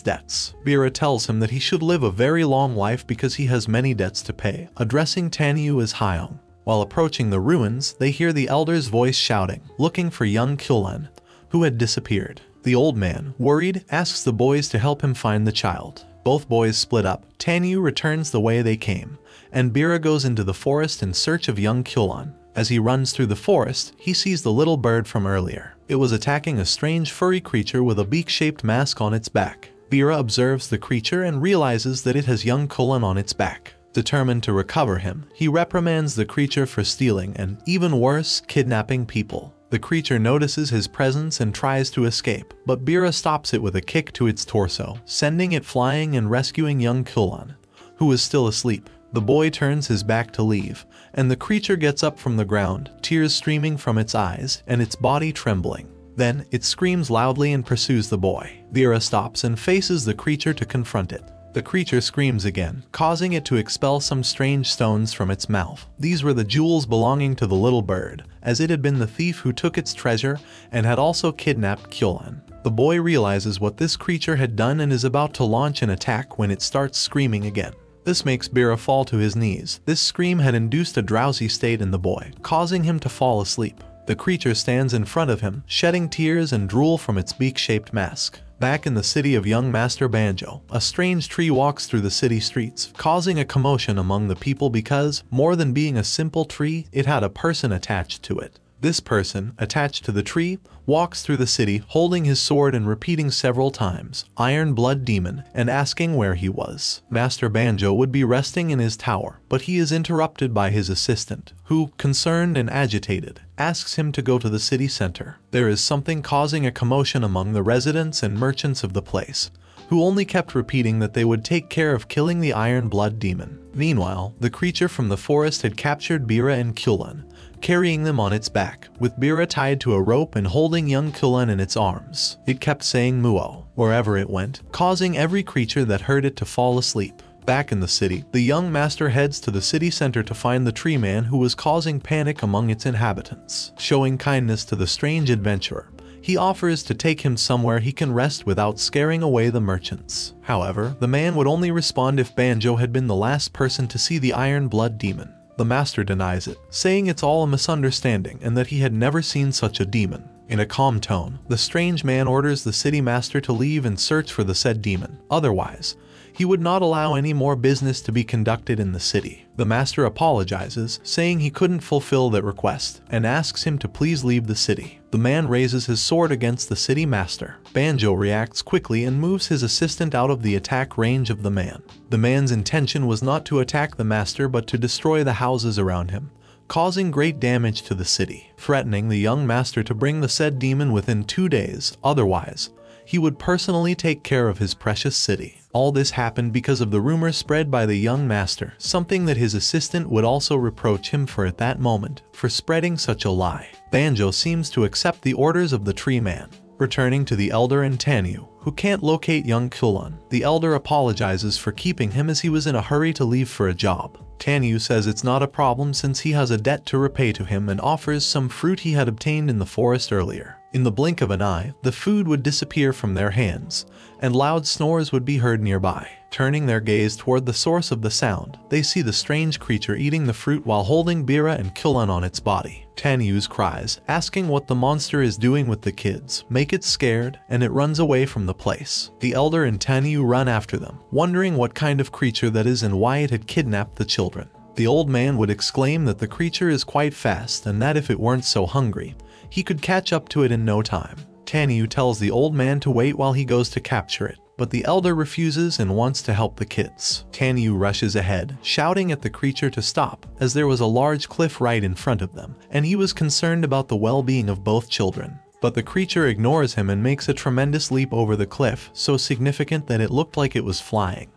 debts. Bira tells him that he should live a very long life because he has many debts to pay, addressing Tanyu as Hyung. While approaching the ruins, they hear the elder's voice shouting, looking for young Kulan, who had disappeared. The old man, worried, asks the boys to help him find the child. Both boys split up. Tanyu returns the way they came, and Bira goes into the forest in search of young Kulan. As he runs through the forest, he sees the little bird from earlier. It was attacking a strange furry creature with a beak-shaped mask on its back. Bira observes the creature and realizes that it has young Kulan on its back. Determined to recover him, he reprimands the creature for stealing and, even worse, kidnapping people. The creature notices his presence and tries to escape, but Bira stops it with a kick to its torso, sending it flying and rescuing young Kulan, who is still asleep. The boy turns his back to leave, and the creature gets up from the ground, tears streaming from its eyes and its body trembling. Then, it screams loudly and pursues the boy. Bira stops and faces the creature to confront it. The creature screams again, causing it to expel some strange stones from its mouth. These were the jewels belonging to the little bird, as it had been the thief who took its treasure and had also kidnapped Kulan. The boy realizes what this creature had done and is about to launch an attack when it starts screaming again. This makes Bira fall to his knees. This scream had induced a drowsy state in the boy, causing him to fall asleep. The creature stands in front of him, shedding tears and drool from its beak-shaped mask. Back in the city of young Master Banjo, a strange tree walks through the city streets, causing a commotion among the people because, more than being a simple tree, it had a person attached to it. This person, attached to the tree, walks through the city holding his sword and repeating several times, Iron Blood Demon, and asking where he was. Master Banjo would be resting in his tower, but he is interrupted by his assistant, who, concerned and agitated, asks him to go to the city center. There is something causing a commotion among the residents and merchants of the place, who only kept repeating that they would take care of killing the Iron Blood Demon. Meanwhile, the creature from the forest had captured Bira and Kulan, carrying them on its back, with Bira tied to a rope and holding young Kulan in its arms. It kept saying Muo wherever it went, causing every creature that heard it to fall asleep. Back in the city, the young master heads to the city center to find the tree man who was causing panic among its inhabitants. Showing kindness to the strange adventurer, he offers to take him somewhere he can rest without scaring away the merchants. However, the man would only respond if Banjo had been the last person to see the Iron Blood Demon. The master denies it, saying it's all a misunderstanding and that he had never seen such a demon. In a calm tone, the strange man orders the city master to leave and search for the said demon. Otherwise, he would not allow any more business to be conducted in the city. The master apologizes, saying he couldn't fulfill that request, and asks him to please leave the city. The man raises his sword against the city master. Banjo reacts quickly and moves his assistant out of the attack range of the man. The man's intention was not to attack the master but to destroy the houses around him causing great damage to the city, threatening the young master to bring the said demon within two days, otherwise, he would personally take care of his precious city. All this happened because of the rumor spread by the young master, something that his assistant would also reproach him for at that moment, for spreading such a lie. Banjo seems to accept the orders of the tree man, returning to the elder and Tanyu, who can't locate young Kulan. The elder apologizes for keeping him as he was in a hurry to leave for a job. Tanyu says it's not a problem since he has a debt to repay to him and offers some fruit he had obtained in the forest earlier. In the blink of an eye, the food would disappear from their hands, and loud snores would be heard nearby. Turning their gaze toward the source of the sound, they see the strange creature eating the fruit while holding Bira and Kulan on its body. Tanyu's cries, asking what the monster is doing with the kids, make it scared, and it runs away from the place. The elder and Tanyu run after them, wondering what kind of creature that is and why it had kidnapped the children. The old man would exclaim that the creature is quite fast and that if it weren't so hungry, he could catch up to it in no time. Tanyu tells the old man to wait while he goes to capture it. but the elder refuses and wants to help the kids. Tanyu rushes ahead, shouting at the creature to stop, as there was a large cliff right in front of them, and he was concerned about the well-being of both children. But the creature ignores him and makes a tremendous leap over the cliff, so significant that it looked like it was flying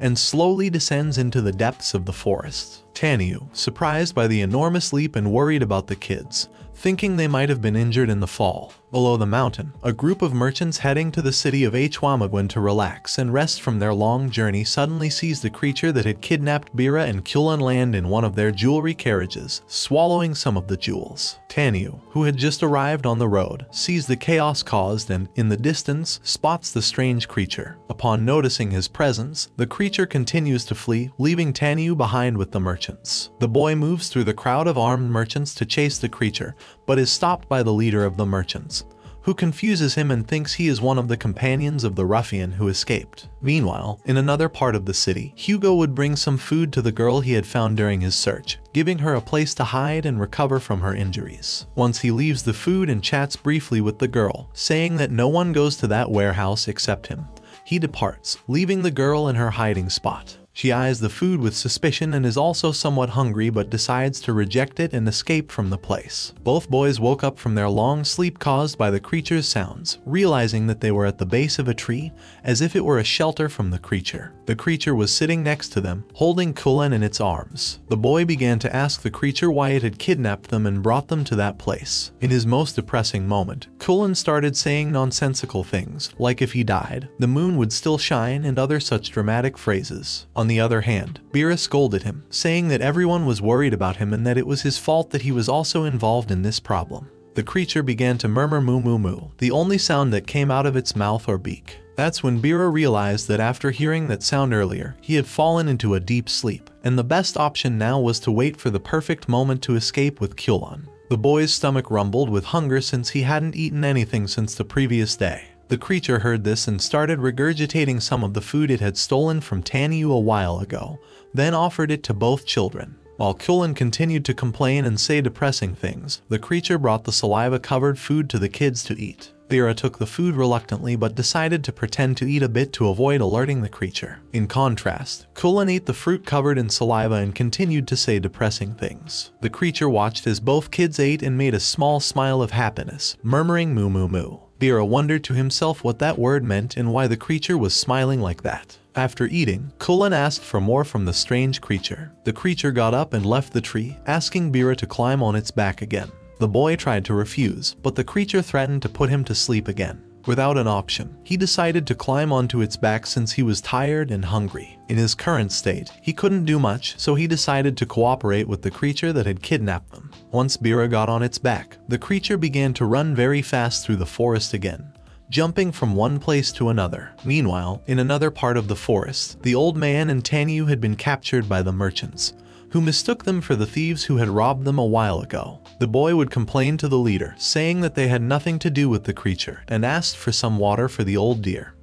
and slowly descends into the depths of the forest. Tanyu, surprised by the enormous leap and worried about the kids, thinking they might have been injured in the fall. Below the mountain, a group of merchants heading to the city of Hwamagwin to relax and rest from their long journey suddenly sees the creature that had kidnapped Bira and Kulan land in one of their jewelry carriages, swallowing some of the jewels. Tanyu, who had just arrived on the road, sees the chaos caused and, in the distance, spots the strange creature. Upon noticing his presence, the creature continues to flee, leaving Tanyu behind with the merchants. The boy moves through the crowd of armed merchants to chase the creature, but is stopped by the leader of the merchants, who confuses him and thinks he is one of the companions of the ruffian who escaped. Meanwhile, in another part of the city, Hugo would bring some food to the girl he had found during his search, giving her a place to hide and recover from her injuries. Once he leaves the food and chats briefly with the girl, saying that no one goes to that warehouse except him. He departs, leaving the girl in her hiding spot. She eyes the food with suspicion and is also somewhat hungry but decides to reject it and escape from the place. Both boys woke up from their long sleep caused by the creature's sounds, realizing that they were at the base of a tree, as if it were a shelter from the creature. The creature was sitting next to them, holding Kulan in its arms. The boy began to ask the creature why it had kidnapped them and brought them to that place. In his most depressing moment, Kulan started saying nonsensical things, like if he died, the moon would still shine and other such dramatic phrases. On the other hand, Bira scolded him, saying that everyone was worried about him and that it was his fault that he was also involved in this problem. The creature began to murmur moo moo moo, the only sound that came out of its mouth or beak. That's when Bira realized that after hearing that sound earlier, he had fallen into a deep sleep, and the best option now was to wait for the perfect moment to escape with Kulan. The boy's stomach rumbled with hunger since he hadn't eaten anything since the previous day. The creature heard this and started regurgitating some of the food it had stolen from Tanyu a while ago, then offered it to both children. While Kulan continued to complain and say depressing things, the creature brought the saliva-covered food to the kids to eat. Bira took the food reluctantly but decided to pretend to eat a bit to avoid alerting the creature. In contrast, Kulan ate the fruit covered in saliva and continued to say depressing things. The creature watched as both kids ate and made a small smile of happiness, murmuring moo moo moo. Bira wondered to himself what that word meant and why the creature was smiling like that. After eating, Kulan asked for more from the strange creature. The creature got up and left the tree, asking Bira to climb on its back again. The boy tried to refuse, but the creature threatened to put him to sleep again. Without an option, he decided to climb onto its back since he was tired and hungry. In his current state, he couldn't do much, so he decided to cooperate with the creature that had kidnapped them. Once Bira got on its back, the creature began to run very fast through the forest again jumping from one place to another. Meanwhile, in another part of the forest, the old man and Tanyu had been captured by the merchants, who mistook them for the thieves who had robbed them a while ago. The boy would complain to the leader, saying that they had nothing to do with the creature, and asked for some water for the old deer,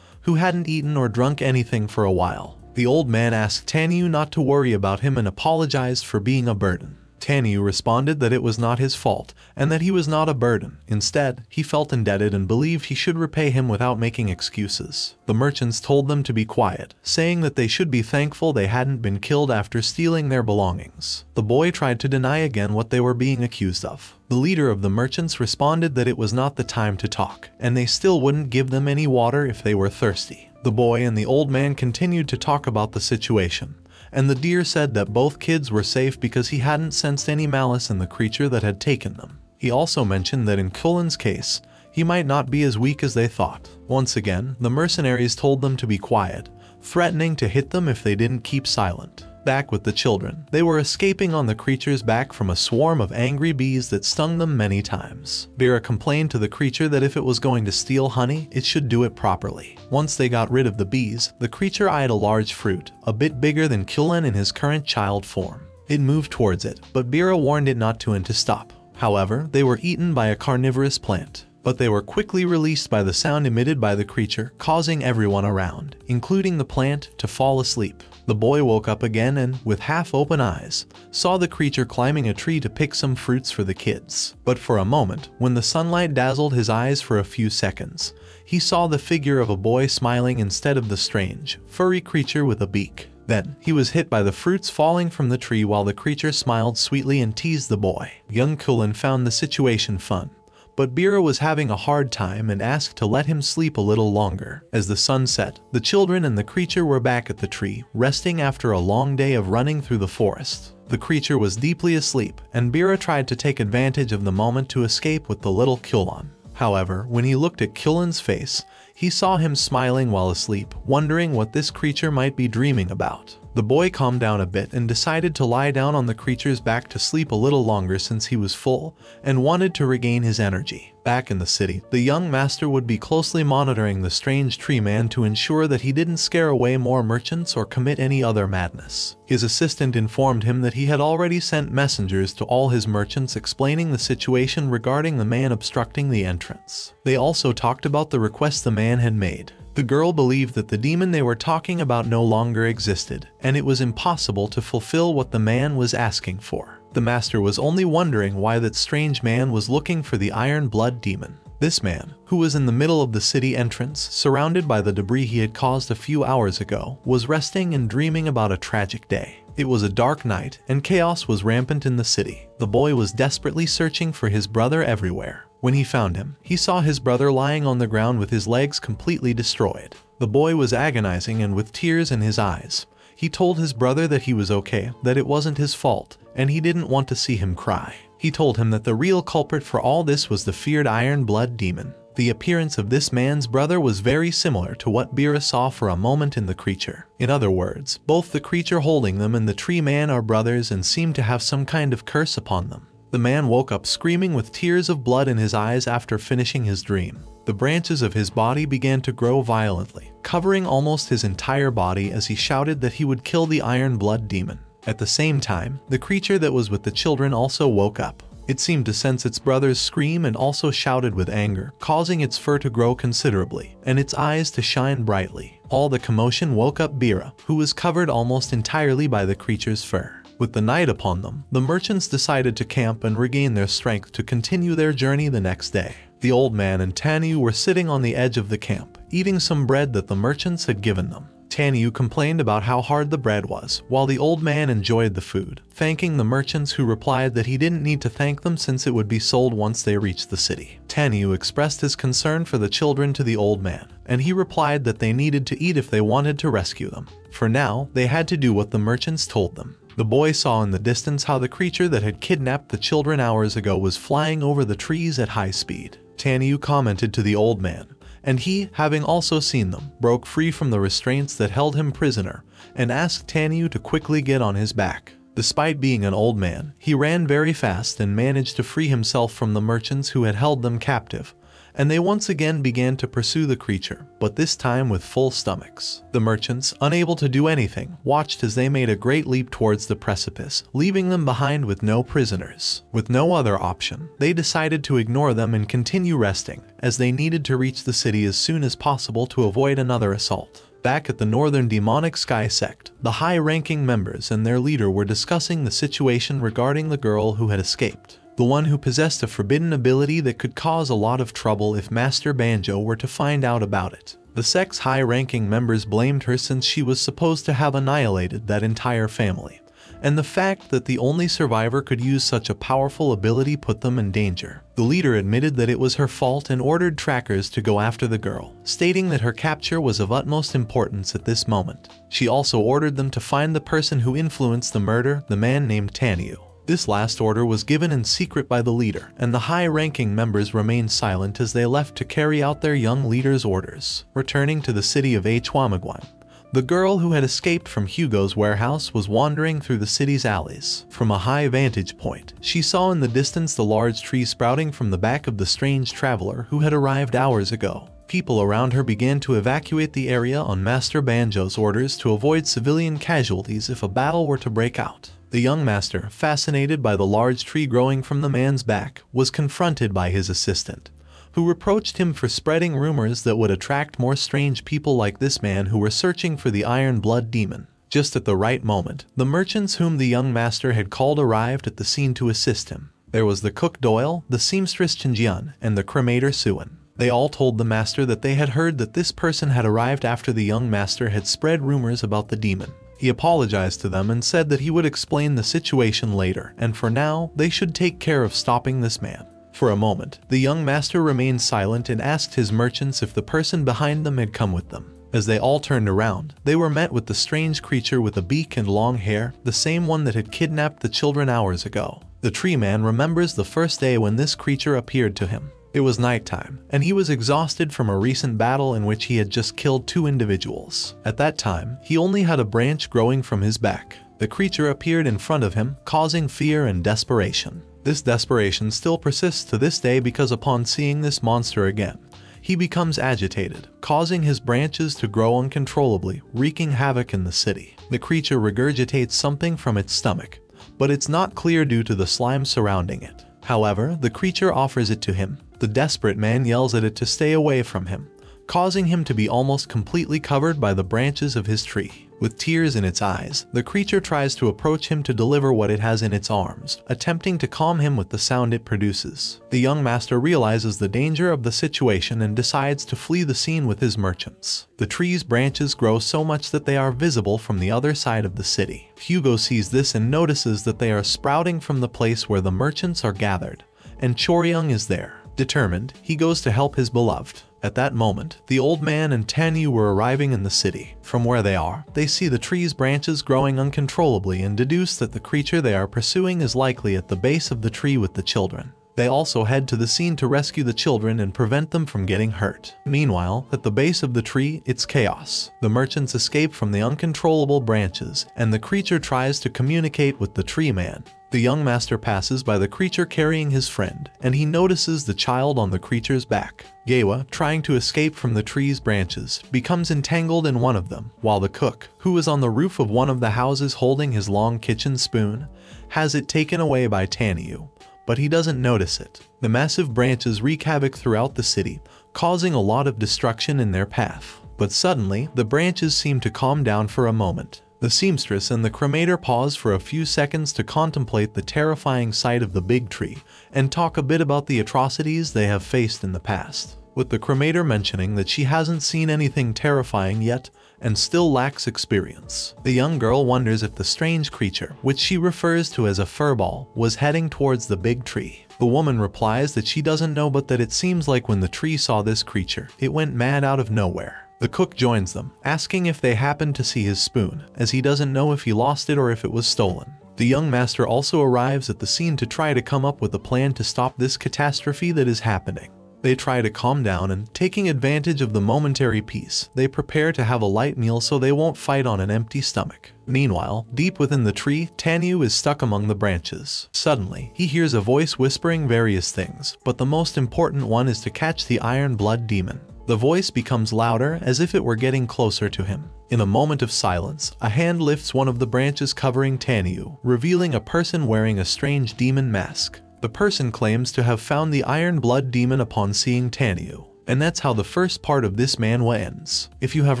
who hadn't eaten or drunk anything for a while. The old man asked Tanyu not to worry about him and apologized for being a burden. Tanyu responded that it was not his fault and that he was not a burden. Instead, he felt indebted and believed he should repay him without making excuses. The merchants told them to be quiet, saying that they should be thankful they hadn't been killed after stealing their belongings. The boy tried to deny again what they were being accused of. The leader of the merchants responded that it was not the time to talk, and they still wouldn't give them any water if they were thirsty. The boy and the old man continued to talk about the situation, and the deer said that both kids were safe because he hadn't sensed any malice in the creature that had taken them. He also mentioned that in Kulan's case, he might not be as weak as they thought. Once again, the mercenaries told them to be quiet, threatening to hit them if they didn't keep silent back with the children. They were escaping on the creature's back from a swarm of angry bees that stung them many times. Bira complained to the creature that if it was going to steal honey, it should do it properly. Once they got rid of the bees, the creature eyed a large fruit, a bit bigger than Kulan in his current child form. It moved towards it, but Bira warned it not to and to stop. However, they were eaten by a carnivorous plant. but they were quickly released by the sound emitted by the creature, causing everyone around, including the plant, to fall asleep. The boy woke up again and, with half-open eyes, saw the creature climbing a tree to pick some fruits for the kids. But for a moment, when the sunlight dazzled his eyes for a few seconds, he saw the figure of a boy smiling instead of the strange, furry creature with a beak. Then, he was hit by the fruits falling from the tree while the creature smiled sweetly and teased the boy. Young Kulan found the situation fun, but Bira was having a hard time and asked to let him sleep a little longer. As the sun set, the children and the creature were back at the tree, resting after a long day of running through the forest. The creature was deeply asleep, and Bira tried to take advantage of the moment to escape with the little Kulan. However, when he looked at Kulan's face, he saw him smiling while asleep, wondering what this creature might be dreaming about. The boy calmed down a bit and decided to lie down on the creature's back to sleep a little longer since he was full and wanted to regain his energy. Back in the city, the young master would be closely monitoring the strange tree man to ensure that he didn't scare away more merchants or commit any other madness. His assistant informed him that he had already sent messengers to all his merchants explaining the situation regarding the man obstructing the entrance. They also talked about the request the man had made. The girl believed that the demon they were talking about no longer existed, and it was impossible to fulfill what the man was asking for. The master was only wondering why that strange man was looking for the Iron Blood demon. This man, who was in the middle of the city entrance, surrounded by the debris he had caused a few hours ago, was resting and dreaming about a tragic day. It was a dark night, and chaos was rampant in the city. The boy was desperately searching for his brother everywhere. When he found him, he saw his brother lying on the ground with his legs completely destroyed. The boy was agonizing and with tears in his eyes. He told his brother that he was okay, that it wasn't his fault, and he didn't want to see him cry. He told him that the real culprit for all this was the feared Iron Blood Demon. The appearance of this man's brother was very similar to what Bira saw for a moment in the creature. In other words, both the creature holding them and the tree man are brothers and seem to have some kind of curse upon them. The man woke up screaming with tears of blood in his eyes after finishing his dream. The branches of his body began to grow violently, covering almost his entire body as he shouted that he would kill the Iron Blood Demon. At the same time, the creature that was with the children also woke up. It seemed to sense its brother's scream and also shouted with anger, causing its fur to grow considerably, and its eyes to shine brightly. All the commotion woke up Bira, who was covered almost entirely by the creature's fur. With the night upon them, the merchants decided to camp and regain their strength to continue their journey the next day. The old man and Tanyu were sitting on the edge of the camp, eating some bread that the merchants had given them. Tanyu complained about how hard the bread was, while the old man enjoyed the food, thanking the merchants who replied that he didn't need to thank them since it would be sold once they reached the city. Tanyu expressed his concern for the children to the old man, and he replied that they needed to eat if they wanted to rescue them. For now, they had to do what the merchants told them. The boy saw in the distance how the creature that had kidnapped the children hours ago was flying over the trees at high speed. Tanyu commented to the old man, and he, having also seen them, broke free from the restraints that held him prisoner and asked Tanyu to quickly get on his back. Despite being an old man, he ran very fast and managed to free himself from the merchants who had held them captive, and they once again began to pursue the creature, but this time with full stomachs. The merchants, unable to do anything, watched as they made a great leap towards the precipice, leaving them behind with no prisoners. With no other option, they decided to ignore them and continue resting, as they needed to reach the city as soon as possible to avoid another assault. Back at the Northern Demonic Sky Sect, the high-ranking members and their leader were discussing the situation regarding the girl who had escaped the one who possessed a forbidden ability that could cause a lot of trouble if Master Banjo were to find out about it. The sect's high-ranking members blamed her since she was supposed to have annihilated that entire family, and the fact that the only survivor could use such a powerful ability put them in danger. The leader admitted that it was her fault and ordered trackers to go after the girl, stating that her capture was of utmost importance at this moment. She also ordered them to find the person who influenced the murder, the man named Tanyu. This last order was given in secret by the leader, and the high-ranking members remained silent as they left to carry out their young leader's orders. Returning to the city of Hwamaguan, the girl who had escaped from Hugo's warehouse was wandering through the city's alleys. From a high vantage point, she saw in the distance the large tree sprouting from the back of the strange traveler who had arrived hours ago. People around her began to evacuate the area on Master Banjo's orders to avoid civilian casualties if a battle were to break out. The young master, fascinated by the large tree growing from the man's back, was confronted by his assistant. who reproached him for spreading rumors that would attract more strange people like this man who were searching for the Iron Blood Demon. Just at the right moment, the merchants whom the young master had called arrived at the scene to assist him. There was the cook Doyle, the seamstress Chinjian, and the cremator Suan. They all told the master that they had heard that this person had arrived after the young master had spread rumors about the demon. He apologized to them and said that he would explain the situation later, and for now, they should take care of stopping this man. For a moment, the young master remained silent and asked his merchants if the person behind them had come with them. As they all turned around, they were met with the strange creature with a beak and long hair, the same one that had kidnapped the children hours ago. The tree man remembers the first day when this creature appeared to him. It was nighttime, and he was exhausted from a recent battle in which he had just killed two individuals. At that time, he only had a branch growing from his back. The creature appeared in front of him, causing fear and desperation. This desperation still persists to this day because upon seeing this monster again, he becomes agitated, causing his branches to grow uncontrollably, wreaking havoc in the city. The creature regurgitates something from its stomach, but it's not clear due to the slime surrounding it. However, the creature offers it to him. The desperate man yells at it to stay away from him, causing him to be almost completely covered by the branches of his tree. With tears in its eyes, the creature tries to approach him to deliver what it has in its arms, attempting to calm him with the sound it produces. The young master realizes the danger of the situation and decides to flee the scene with his merchants. The tree's branches grow so much that they are visible from the other side of the city. Hugo sees this and notices that they are sprouting from the place where the merchants are gathered, and Choryung is there. Determined, he goes to help his beloved. At that moment, the old man and Tanyu were arriving in the city. From where they are, they see the tree's branches growing uncontrollably and deduce that the creature they are pursuing is likely at the base of the tree with the children. They also head to the scene to rescue the children and prevent them from getting hurt. Meanwhile, at the base of the tree, it's chaos. The merchants escape from the uncontrollable branches, and the creature tries to communicate with the tree man. The young master passes by the creature carrying his friend, and he notices the child on the creature's back. Gewa, trying to escape from the tree's branches, becomes entangled in one of them, while the cook, who is on the roof of one of the houses holding his long kitchen spoon, has it taken away by Tanyu, but he doesn't notice it. The massive branches wreak havoc throughout the city, causing a lot of destruction in their path. But suddenly, the branches seem to calm down for a moment, the seamstress and the cremator pause for a few seconds to contemplate the terrifying sight of the big tree and talk a bit about the atrocities they have faced in the past, with the cremator mentioning that she hasn't seen anything terrifying yet and still lacks experience. The young girl wonders if the strange creature, which she refers to as a furball, was heading towards the big tree. The woman replies that she doesn't know but that it seems like when the tree saw this creature, it went mad out of nowhere. The cook joins them, asking if they happen to see his spoon, as he doesn't know if he lost it or if it was stolen. The young master also arrives at the scene to try to come up with a plan to stop this catastrophe that is happening. They try to calm down and, taking advantage of the momentary peace, they prepare to have a light meal so they won't fight on an empty stomach. Meanwhile, deep within the tree, Tanyu is stuck among the branches. Suddenly, he hears a voice whispering various things, but the most important one is to catch the Iron Blood Demon. The voice becomes louder as if it were getting closer to him. In a moment of silence, a hand lifts one of the branches covering Tanyu, revealing a person wearing a strange demon mask. The person claims to have found the Iron Blood Demon upon seeing Tanyu. And that's how the first part of this manhwa ends. If you have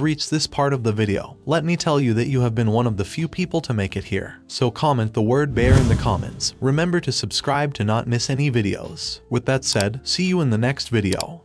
reached this part of the video, let me tell you that you have been one of the few people to make it here. So comment the word bear in the comments. Remember to subscribe to not miss any videos. With that said, see you in the next video.